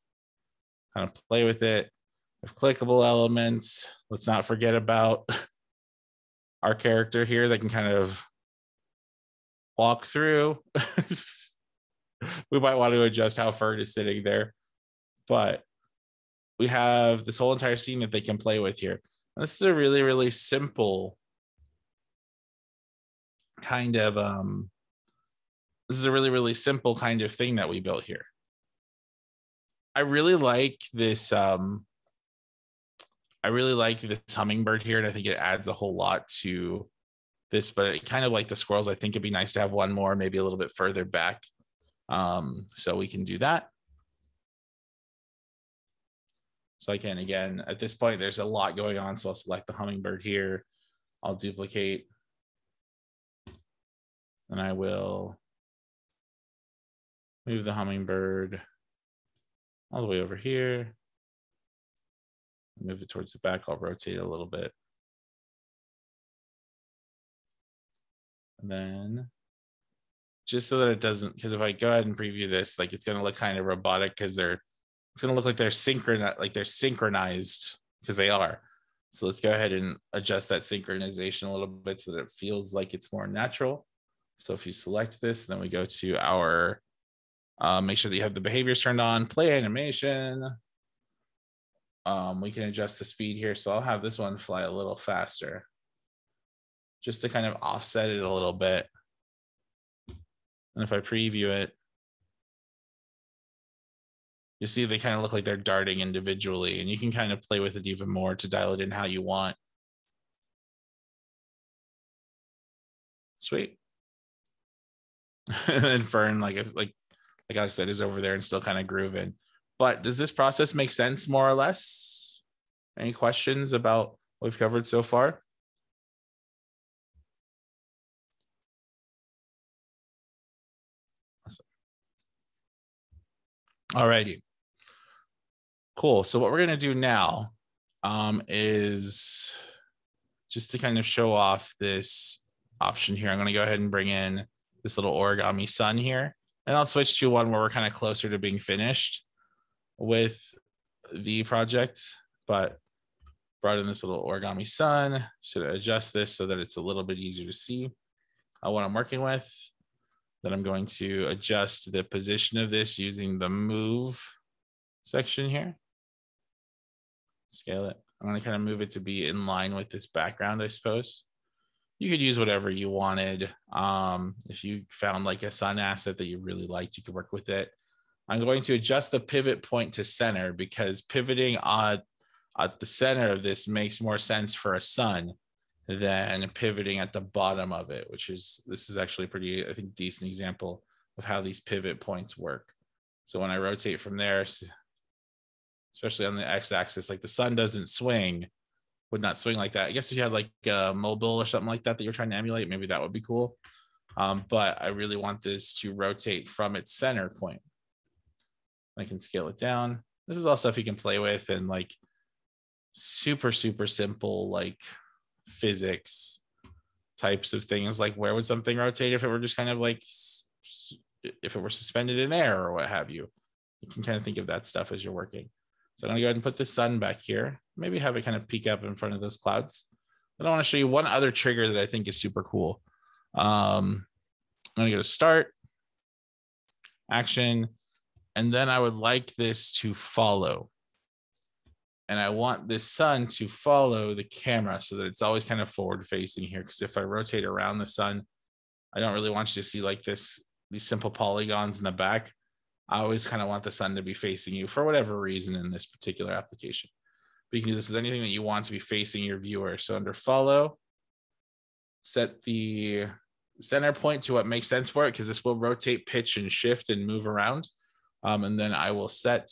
kind of play with it. With clickable elements, let's not forget about [laughs] our character here that can kind of walk through. [laughs] we might want to adjust how Fern is sitting there, but we have this whole entire scene that they can play with here. This is a really, really simple kind of um this is a really really simple kind of thing that we built here. I really like this um i really like this hummingbird here and i think it adds a whole lot to this but it kind of like the squirrels i think it'd be nice to have one more maybe a little bit further back. Um so we can do that. So i can again at this point there's a lot going on so i'll select the hummingbird here. I'll duplicate and I will move the hummingbird all the way over here. Move it towards the back. I'll rotate it a little bit. And then just so that it doesn't, because if I go ahead and preview this, like it's gonna look kind of robotic because they're it's gonna look like they're synchronized, like they're synchronized because they are. So let's go ahead and adjust that synchronization a little bit so that it feels like it's more natural. So if you select this, then we go to our, uh, make sure that you have the behaviors turned on, play animation. Um, we can adjust the speed here. So I'll have this one fly a little faster just to kind of offset it a little bit. And if I preview it, you see they kind of look like they're darting individually and you can kind of play with it even more to dial it in how you want. Sweet. [laughs] and Fern, like like like I said, is over there and still kind of grooving. But does this process make sense more or less? Any questions about what we've covered so far? All righty. Cool. So what we're going to do now um, is just to kind of show off this option here. I'm going to go ahead and bring in this little origami sun here. And I'll switch to one where we're kind of closer to being finished with the project, but brought in this little origami sun. Should adjust this so that it's a little bit easier to see uh, what I'm working with. Then I'm going to adjust the position of this using the move section here scale it. I'm going to kind of move it to be in line with this background, I suppose. You could use whatever you wanted. Um, if you found like a sun asset that you really liked, you could work with it. I'm going to adjust the pivot point to center because pivoting on at the center of this makes more sense for a sun than pivoting at the bottom of it, which is this is actually pretty, I think, decent example of how these pivot points work. So when I rotate from there, especially on the x-axis like the sun doesn't swing would not swing like that. I guess if you had like a mobile or something like that that you're trying to emulate maybe that would be cool. Um, but i really want this to rotate from its center point. I can scale it down. This is all stuff you can play with and like super super simple like physics types of things. Like where would something rotate if it were just kind of like if it were suspended in air or what have you? You can kind of think of that stuff as you're working so I'm gonna go ahead and put the sun back here. Maybe have it kind of peek up in front of those clouds. Then I want to show you one other trigger that I think is super cool. Um, I'm gonna go to start, action, and then I would like this to follow. And I want this sun to follow the camera so that it's always kind of forward facing here. Because if I rotate around the sun, I don't really want you to see like this, these simple polygons in the back. I always kind of want the sun to be facing you for whatever reason in this particular application. But you can do this with anything that you want to be facing your viewer. So under follow, set the center point to what makes sense for it because this will rotate, pitch, and shift and move around. Um, and then I will set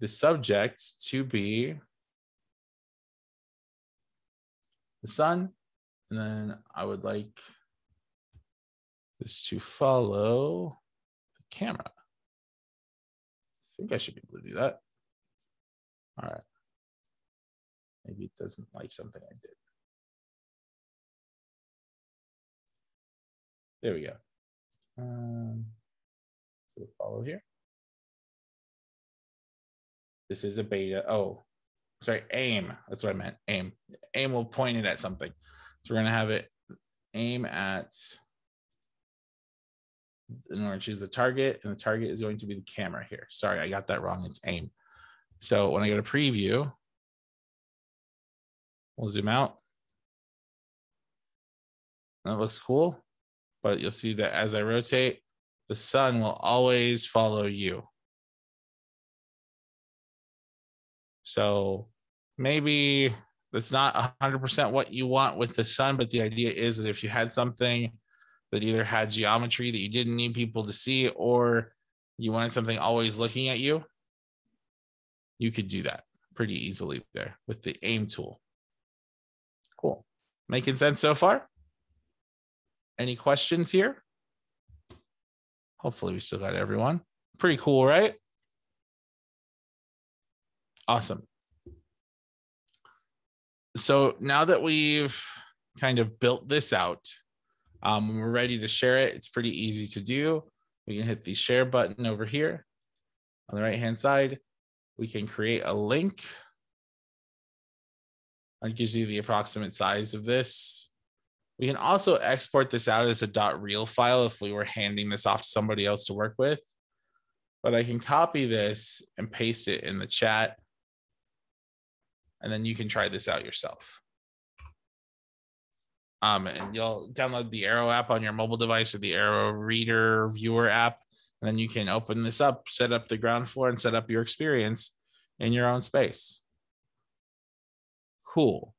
the subject to be the sun. And then I would like this to follow the camera think I should be able to do that. All right. Maybe it doesn't like something I did. There we go. Um, so follow here. This is a beta. Oh, sorry, aim. That's what I meant. Aim. Aim will point it at something. So we're going to have it aim at in order to choose the target, and the target is going to be the camera here. Sorry, I got that wrong. It's aim. So when I go to preview, we'll zoom out. That looks cool, but you'll see that as I rotate, the sun will always follow you. So maybe that's not 100% what you want with the sun, but the idea is that if you had something that either had geometry that you didn't need people to see or you wanted something always looking at you, you could do that pretty easily there with the aim tool. Cool. Making sense so far? Any questions here? Hopefully, we still got everyone. Pretty cool, right? Awesome. So now that we've kind of built this out, um, when we're ready to share it, it's pretty easy to do. We can hit the share button over here on the right hand side. We can create a link. That gives you the approximate size of this. We can also export this out as a .real file if we were handing this off to somebody else to work with. But I can copy this and paste it in the chat. And then you can try this out yourself. Um, and you'll download the Aero app on your mobile device or the Aero Reader Viewer app. And then you can open this up, set up the ground floor, and set up your experience in your own space. Cool.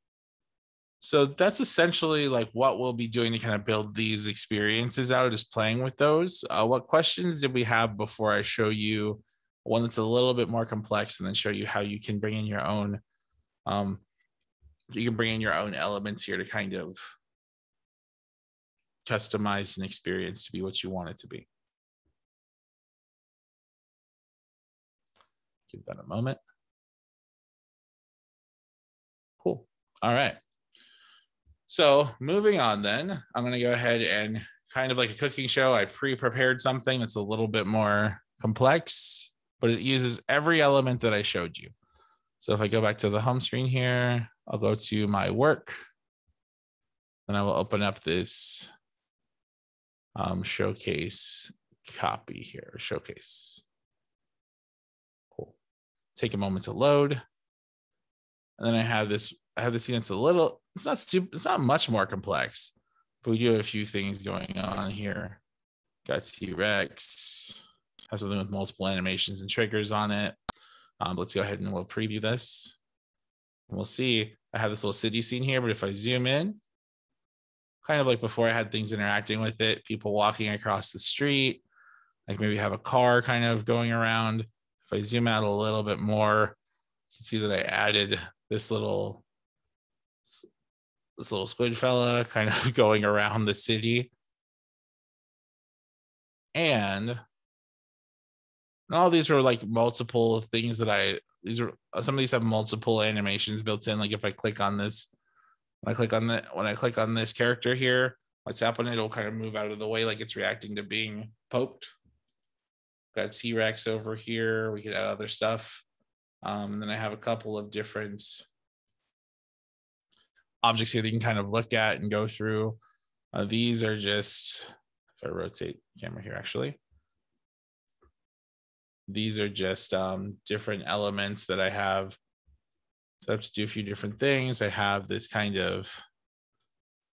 So that's essentially like what we'll be doing to kind of build these experiences out, is playing with those. Uh, what questions did we have before I show you one that's a little bit more complex and then show you how you can bring in your own um, you can bring in your own elements here to kind of customize an experience to be what you want it to be. Give that a moment. Cool. All right. So moving on then, I'm going to go ahead and kind of like a cooking show, I pre-prepared something that's a little bit more complex, but it uses every element that I showed you. So if I go back to the home screen here, I'll go to my work. Then I will open up this um, showcase copy here, showcase. Cool. Take a moment to load. And then I have this, I have this scene that's a little, it's not super, it's not much more complex, but we do have a few things going on here. Got T-Rex, have something with multiple animations and triggers on it. Um, let's go ahead and we'll preview this. We'll see. I have this little city scene here, but if I zoom in, kind of like before I had things interacting with it, people walking across the street, like maybe have a car kind of going around. If I zoom out a little bit more, you can see that I added this little this little squid fella [laughs] kind of going around the city. And all these are like multiple things that I these are some of these have multiple animations built in. Like if I click on this, when I click on that, when I click on this character here, what's happening? It'll kind of move out of the way, like it's reacting to being poked. Got T-Rex over here. We could add other stuff. Um, and then I have a couple of different objects here that you can kind of look at and go through. Uh, these are just, if I rotate camera here, actually, these are just um, different elements that I have set up to do a few different things. I have this kind of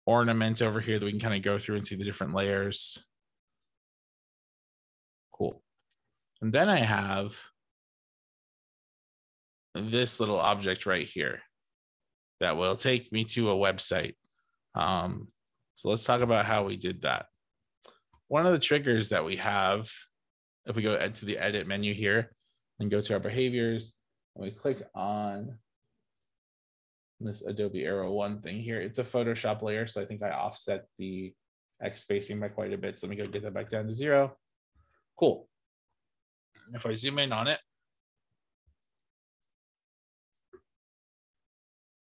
ornament over here that we can kind of go through and see the different layers. Cool. And then I have this little object right here that will take me to a website. Um, so let's talk about how we did that. One of the triggers that we have if we go to the edit menu here and go to our behaviors, and we click on this Adobe Aero 1 thing here, it's a Photoshop layer. So I think I offset the X spacing by quite a bit. So let me go get that back down to zero. Cool. If I zoom in on it,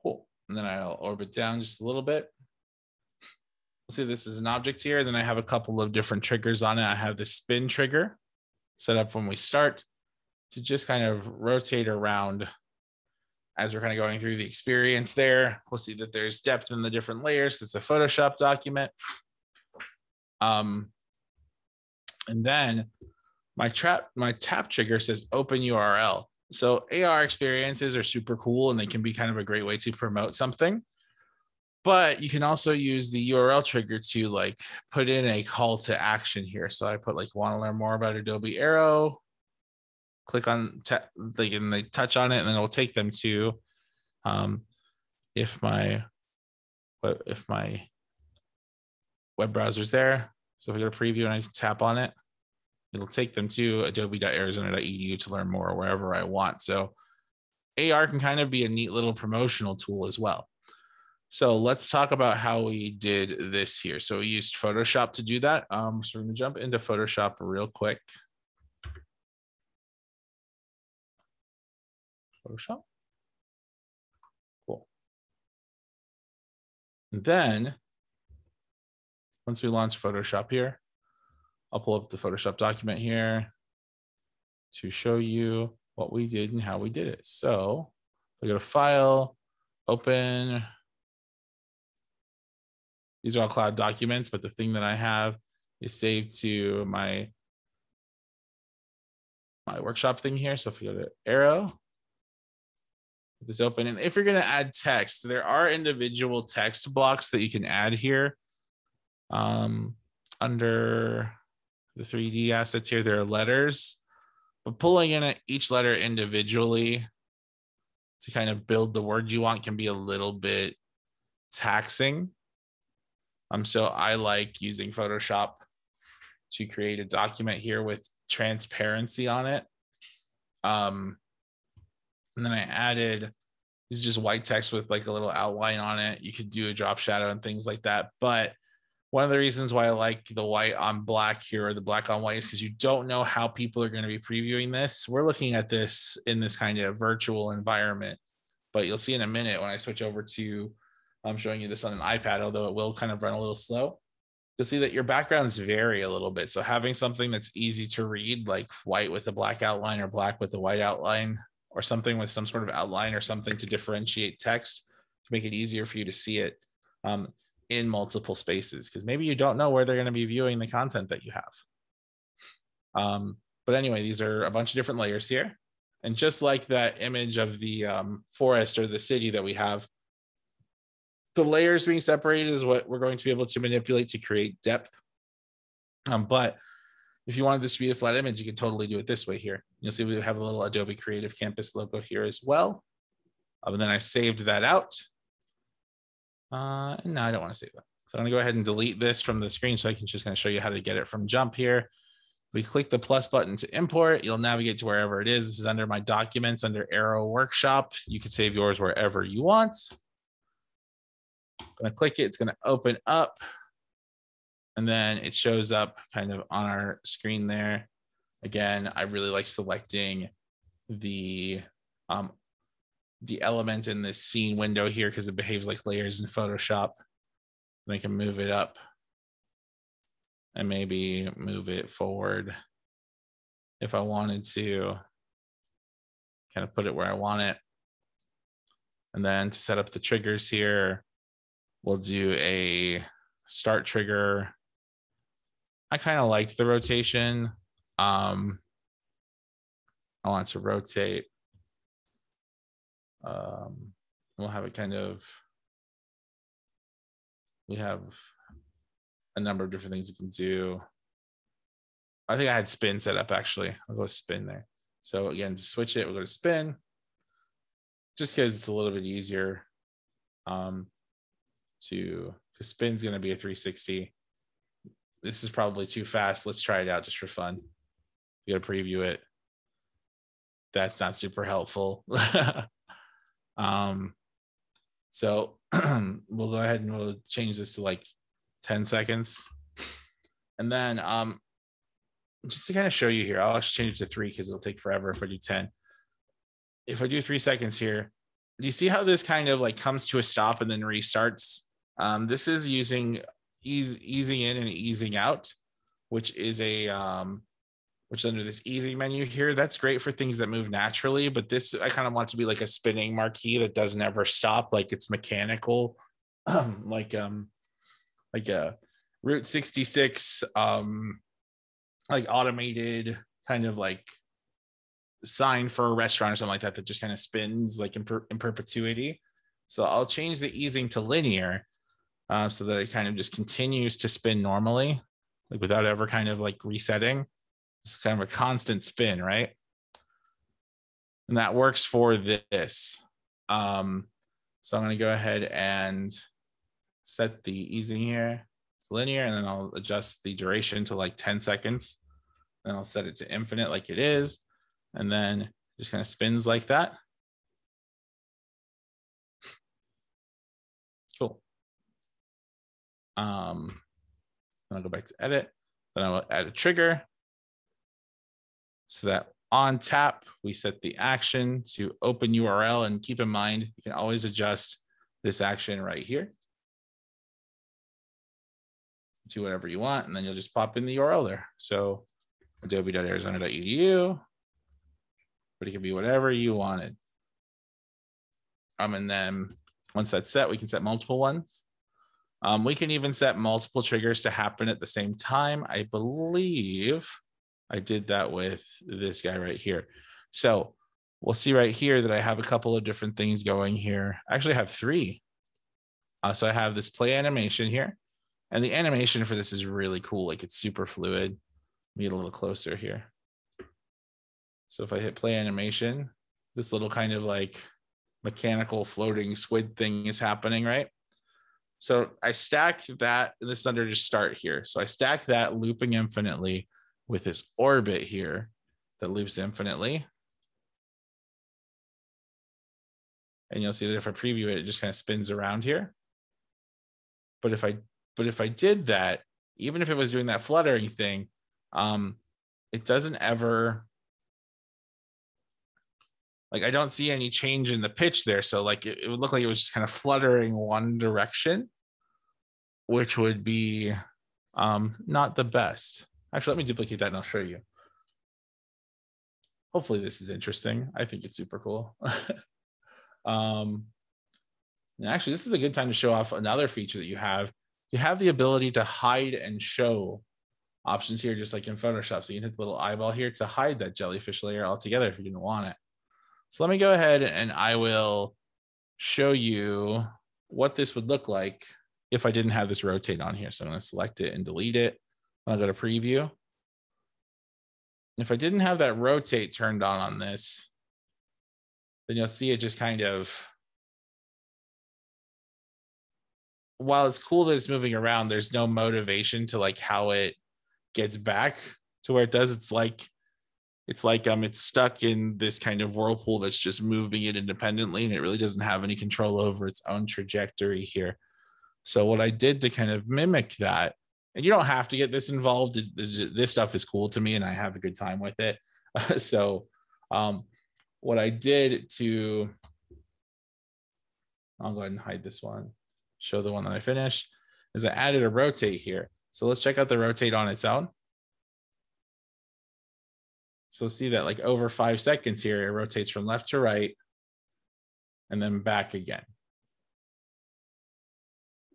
cool. And then I'll orbit down just a little bit. See, this is an object here. Then I have a couple of different triggers on it. I have the spin trigger set up when we start to just kind of rotate around as we're kind of going through the experience there. We'll see that there's depth in the different layers. It's a Photoshop document. Um, and then my trap, my tap trigger says open URL. So AR experiences are super cool and they can be kind of a great way to promote something but you can also use the URL trigger to like put in a call to action here. So I put like want to learn more about Adobe Aero, click on they can they touch on it and then it'll take them to um, if my if my web browser's there. So if I go to preview and I tap on it, it'll take them to adobe.arizona.edu to learn more wherever I want. So AR can kind of be a neat little promotional tool as well. So let's talk about how we did this here. So we used Photoshop to do that. Um, so we're gonna jump into Photoshop real quick. Photoshop. Cool. And then once we launch Photoshop here, I'll pull up the Photoshop document here to show you what we did and how we did it. So I go to File, Open, these are all cloud documents, but the thing that I have is saved to my my workshop thing here. So if we go to Aero, this open. And if you're going to add text, there are individual text blocks that you can add here. Um, under the 3D assets here, there are letters, but pulling in each letter individually to kind of build the word you want can be a little bit taxing. Um, so I like using Photoshop to create a document here with transparency on it. Um, and then I added this is just white text with like a little outline on it. You could do a drop shadow and things like that. But one of the reasons why I like the white on black here or the black on white is because you don't know how people are going to be previewing this. We're looking at this in this kind of virtual environment, but you'll see in a minute when I switch over to I'm showing you this on an iPad, although it will kind of run a little slow. You'll see that your backgrounds vary a little bit. So having something that's easy to read, like white with a black outline or black with a white outline, or something with some sort of outline or something to differentiate text to make it easier for you to see it um, in multiple spaces because maybe you don't know where they're going to be viewing the content that you have. Um, but anyway, these are a bunch of different layers here. And just like that image of the um, forest or the city that we have, the layers being separated is what we're going to be able to manipulate to create depth. Um, but if you wanted this to be a flat image, you can totally do it this way here. You'll see we have a little Adobe Creative Campus logo here as well. Um, and then I saved that out. Uh, and now I don't want to save that. So I'm gonna go ahead and delete this from the screen so I can just kind of show you how to get it from jump here. We click the plus button to import. You'll navigate to wherever it is. This is under my documents under Aero Workshop. You can save yours wherever you want. I'm gonna click it. It's gonna open up and then it shows up kind of on our screen there. Again, I really like selecting the um, the element in this scene window here because it behaves like layers in Photoshop. And I can move it up and maybe move it forward if I wanted to kind of put it where I want it. And then to set up the triggers here, we'll do a start trigger I kind of liked the rotation. Um, I want to rotate. Um, we'll have it kind of, we have a number of different things you can do. I think I had spin set up actually. I'll go spin there. So again, to switch it, we'll go to spin just because it's a little bit easier um, to, because spin's going to be a 360 this is probably too fast. Let's try it out just for fun. You got to preview it. That's not super helpful. [laughs] um, so [clears throat] we'll go ahead and we'll change this to like 10 seconds. And then um, just to kind of show you here, I'll actually change it to three because it'll take forever if I do 10. If I do three seconds here, do you see how this kind of like comes to a stop and then restarts? Um, this is using ease, easing in and easing out, which is a um, which is under this easy menu here. That's great for things that move naturally, but this I kind of want to be like a spinning marquee that doesn't ever stop, like it's mechanical, [clears throat] like um, like a Route 66, um, like automated kind of like sign for a restaurant or something like that that just kind of spins like in, per- in perpetuity. So I'll change the easing to linear uh, so that it kind of just continues to spin normally, like without ever kind of like resetting. It's kind of a constant spin, right? And that works for this. Um, so I'm going to go ahead and set the easing here to linear, and then I'll adjust the duration to like 10 seconds. Then I'll set it to infinite like it is. And then just kind of spins like that. Um, then I'll go back to edit. Then I will add a trigger so that on tap, we set the action to open URL. And keep in mind, you can always adjust this action right here to whatever you want. And then you'll just pop in the URL there. So adobe.arizona.edu, but it can be whatever you wanted. Um, and then once that's set, we can set multiple ones. Um, we can even set multiple triggers to happen at the same time. I believe I did that with this guy right here. So we'll see right here that I have a couple of different things going here. I actually, I have three. Uh, so I have this play animation here. And the animation for this is really cool. Like it's super fluid. Let me get a little closer here. So if I hit play animation, this little kind of like mechanical floating squid thing is happening, right? So I stack that, this is under just start here. So I stack that looping infinitely with this orbit here that loops infinitely. And you'll see that if I preview it, it just kind of spins around here. But if I but if I did that, even if it was doing that fluttering thing, um, it doesn't ever like I don't see any change in the pitch there. So like it, it would look like it was just kind of fluttering one direction, which would be um, not the best. Actually, let me duplicate that and I'll show you. Hopefully this is interesting. I think it's super cool. [laughs] um, and actually, this is a good time to show off another feature that you have. You have the ability to hide and show options here, just like in Photoshop. So you can hit the little eyeball here to hide that jellyfish layer altogether if you didn't want it. So let me go ahead and I will show you what this would look like if I didn't have this rotate on here. So I'm going to select it and delete it. I'll go to preview. And If I didn't have that rotate turned on on this, then you'll see it just kind of, while it's cool that it's moving around, there's no motivation to like how it gets back to where it does. It's like it's like um it's stuck in this kind of whirlpool that's just moving it independently and it really doesn't have any control over its own trajectory here. So what i did to kind of mimic that and you don't have to get this involved this stuff is cool to me and i have a good time with it. [laughs] So um what i did to i'll go ahead and hide this one show the one that i finished is i added a rotate here. So let's check out the rotate on its own so see that like over five seconds here, it rotates from left to right and then back again.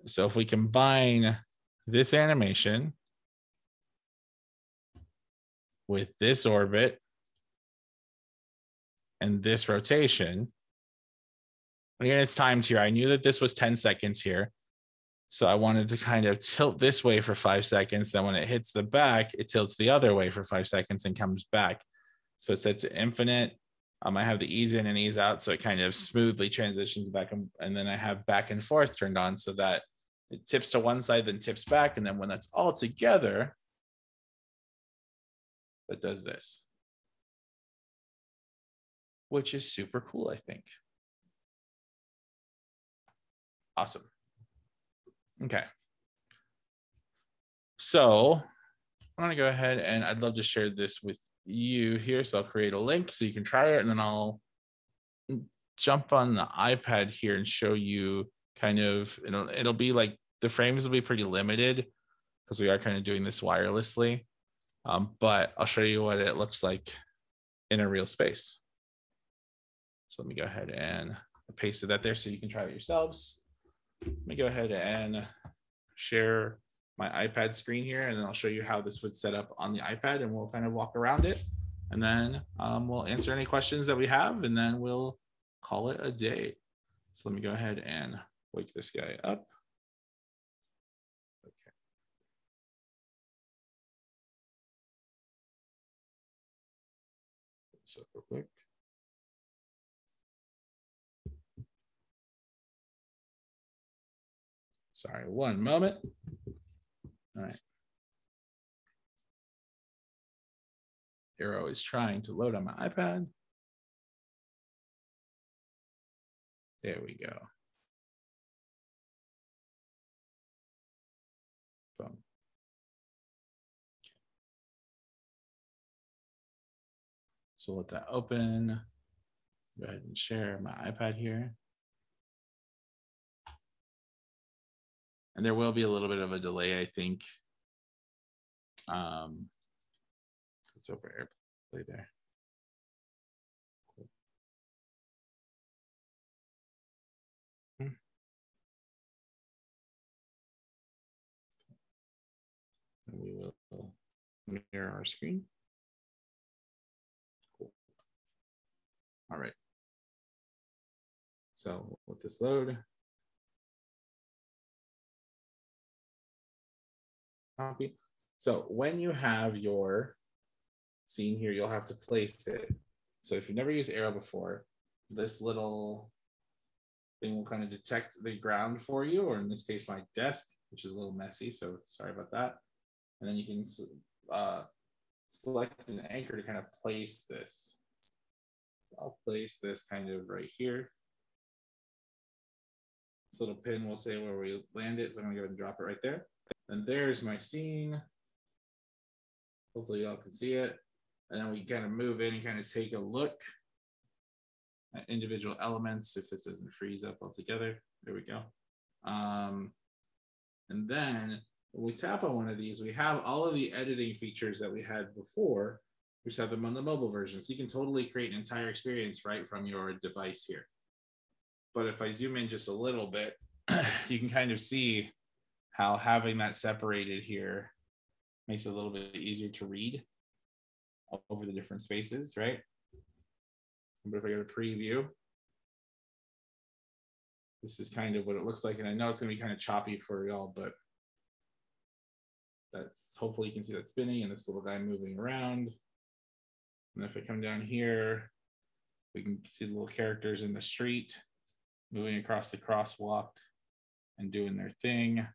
So if we combine this animation with this orbit and this rotation, again, it's timed here. I knew that this was 10 seconds here. So I wanted to kind of tilt this way for five seconds. Then when it hits the back, it tilts the other way for five seconds and comes back. So it's set to infinite. Um, I have the ease in and ease out. So it kind of smoothly transitions back. And, and then I have back and forth turned on so that it tips to one side, then tips back. And then when that's all together, that does this, which is super cool, I think. Awesome. Okay. So I'm to go ahead and I'd love to share this with you here. So I'll create a link so you can try it and then I'll jump on the iPad here and show you kind of, it'll, it'll be like the frames will be pretty limited because we are kind of doing this wirelessly. Um, but I'll show you what it looks like in a real space. So let me go ahead and paste that there so you can try it yourselves. Let me go ahead and share my iPad screen here, and then I'll show you how this would set up on the iPad, and we'll kind of walk around it. And then um, we'll answer any questions that we have, and then we'll call it a day. So let me go ahead and wake this guy up. Sorry, one moment. All right. Aero is trying to load on my iPad. There we go. Boom. So let that open. Go ahead and share my iPad here. And there will be a little bit of a delay, I think. Um, let's open AirPlay there. Hmm. And we will mirror our screen. Cool. All right. So with this load. Copy. So when you have your scene here, you'll have to place it. So if you've never used Aero before, this little thing will kind of detect the ground for you, or in this case, my desk, which is a little messy. So sorry about that. And then you can uh, select an anchor to kind of place this. I'll place this kind of right here. This little pin will say where we land it. So I'm gonna go ahead and drop it right there. And there's my scene. Hopefully y'all can see it. And then we kind of move in and kind of take a look at individual elements if this doesn't freeze up altogether. There we go. Um, and then when we tap on one of these, we have all of the editing features that we had before, which have them on the mobile version. So you can totally create an entire experience right from your device here. But if I zoom in just a little bit, [clears throat] you can kind of see how having that separated here makes it a little bit easier to read over the different spaces, right? But if I go to preview, this is kind of what it looks like. And I know it's gonna be kind of choppy for y'all, but that's hopefully you can see that spinning and this little guy moving around. And if I come down here, we can see the little characters in the street moving across the crosswalk and doing their thing.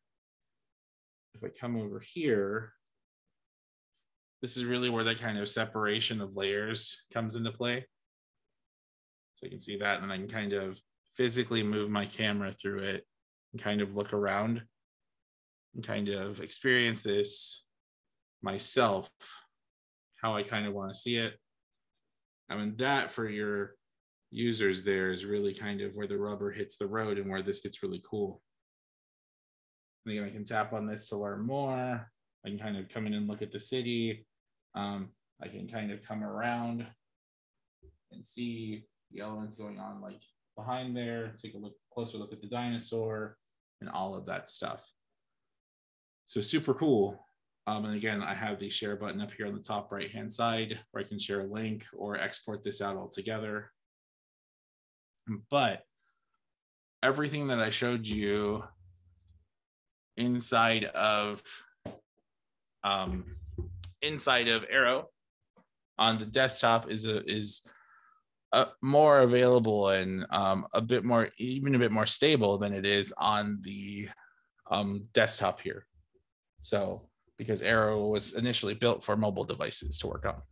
If I come over here, this is really where that kind of separation of layers comes into play. So you can see that, and I can kind of physically move my camera through it and kind of look around and kind of experience this myself, how I kind of want to see it. I mean, that for your users there is really kind of where the rubber hits the road and where this gets really cool. And again, I can tap on this to learn more. I can kind of come in and look at the city. Um, I can kind of come around and see the elements going on like behind there, take a look closer look at the dinosaur and all of that stuff. So super cool. Um, and again, I have the share button up here on the top right hand side where I can share a link or export this out altogether. But everything that I showed you inside of um, inside of Aero on the desktop is a, is a, more available and um, a bit more even a bit more stable than it is on the um, desktop here. So because Aero was initially built for mobile devices to work on.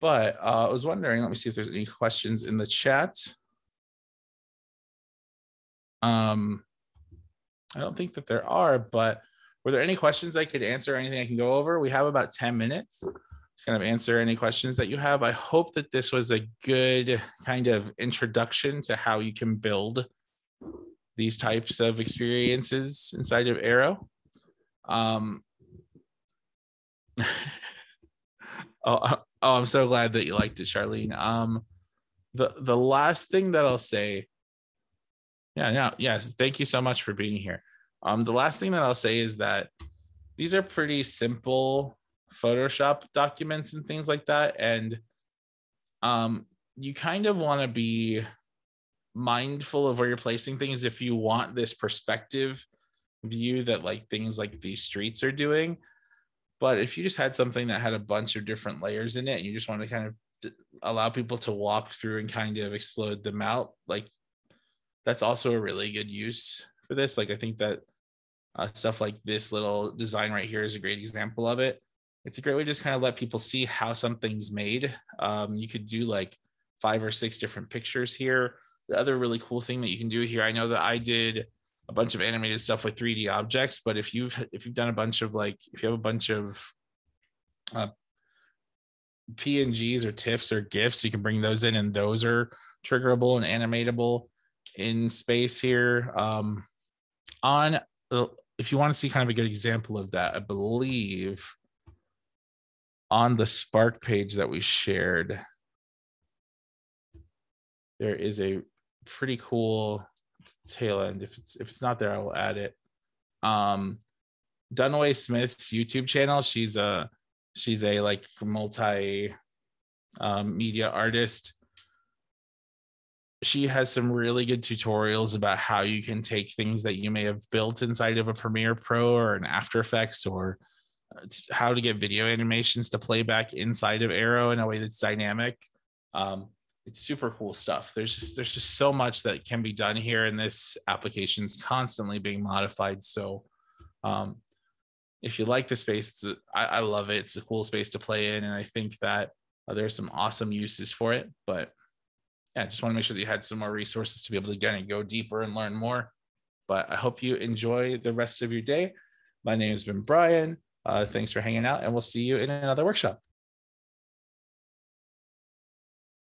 But uh, I was wondering, let me see if there's any questions in the chat. Um, I don't think that there are, but were there any questions I could answer? Or anything I can go over? We have about 10 minutes to kind of answer any questions that you have. I hope that this was a good kind of introduction to how you can build these types of experiences inside of Aero. Um, [laughs] oh, oh, I'm so glad that you liked it, Charlene. Um, the the last thing that I'll say, yeah, yeah, yes, thank you so much for being here. Um, the last thing that I'll say is that these are pretty simple Photoshop documents and things like that, and um, you kind of want to be mindful of where you're placing things if you want this perspective view that like things like these streets are doing. But if you just had something that had a bunch of different layers in it, you just want to kind of allow people to walk through and kind of explode them out, like that's also a really good use for this. Like I think that uh, stuff like this little design right here is a great example of it. It's a great way to just kind of let people see how something's made. Um, you could do like five or six different pictures here. The other really cool thing that you can do here, I know that I did a bunch of animated stuff with 3D objects. But if you've if you've done a bunch of like if you have a bunch of uh, PNGs or TIFFs or GIFs, you can bring those in, and those are triggerable and animatable in space here. Um, on if you want to see kind of a good example of that, I believe on the Spark page that we shared, there is a pretty cool tail end. If it's if it's not there, I will add it. Um, Dunaway Smith's YouTube channel. She's a she's a like multi um, media artist. She has some really good tutorials about how you can take things that you may have built inside of a Premiere Pro or an After Effects or uh, how to get video animations to play back inside of Aero in a way that's dynamic. Um, it's super cool stuff. There's just there's just so much that can be done here, and this application is constantly being modified. So, um, if you like the space, a, I, I love it. It's a cool space to play in, and I think that uh, there's some awesome uses for it. But yeah, just want to make sure that you had some more resources to be able to get and go deeper and learn more. But I hope you enjoy the rest of your day. My name has been Brian. Uh, thanks for hanging out, and we'll see you in another workshop.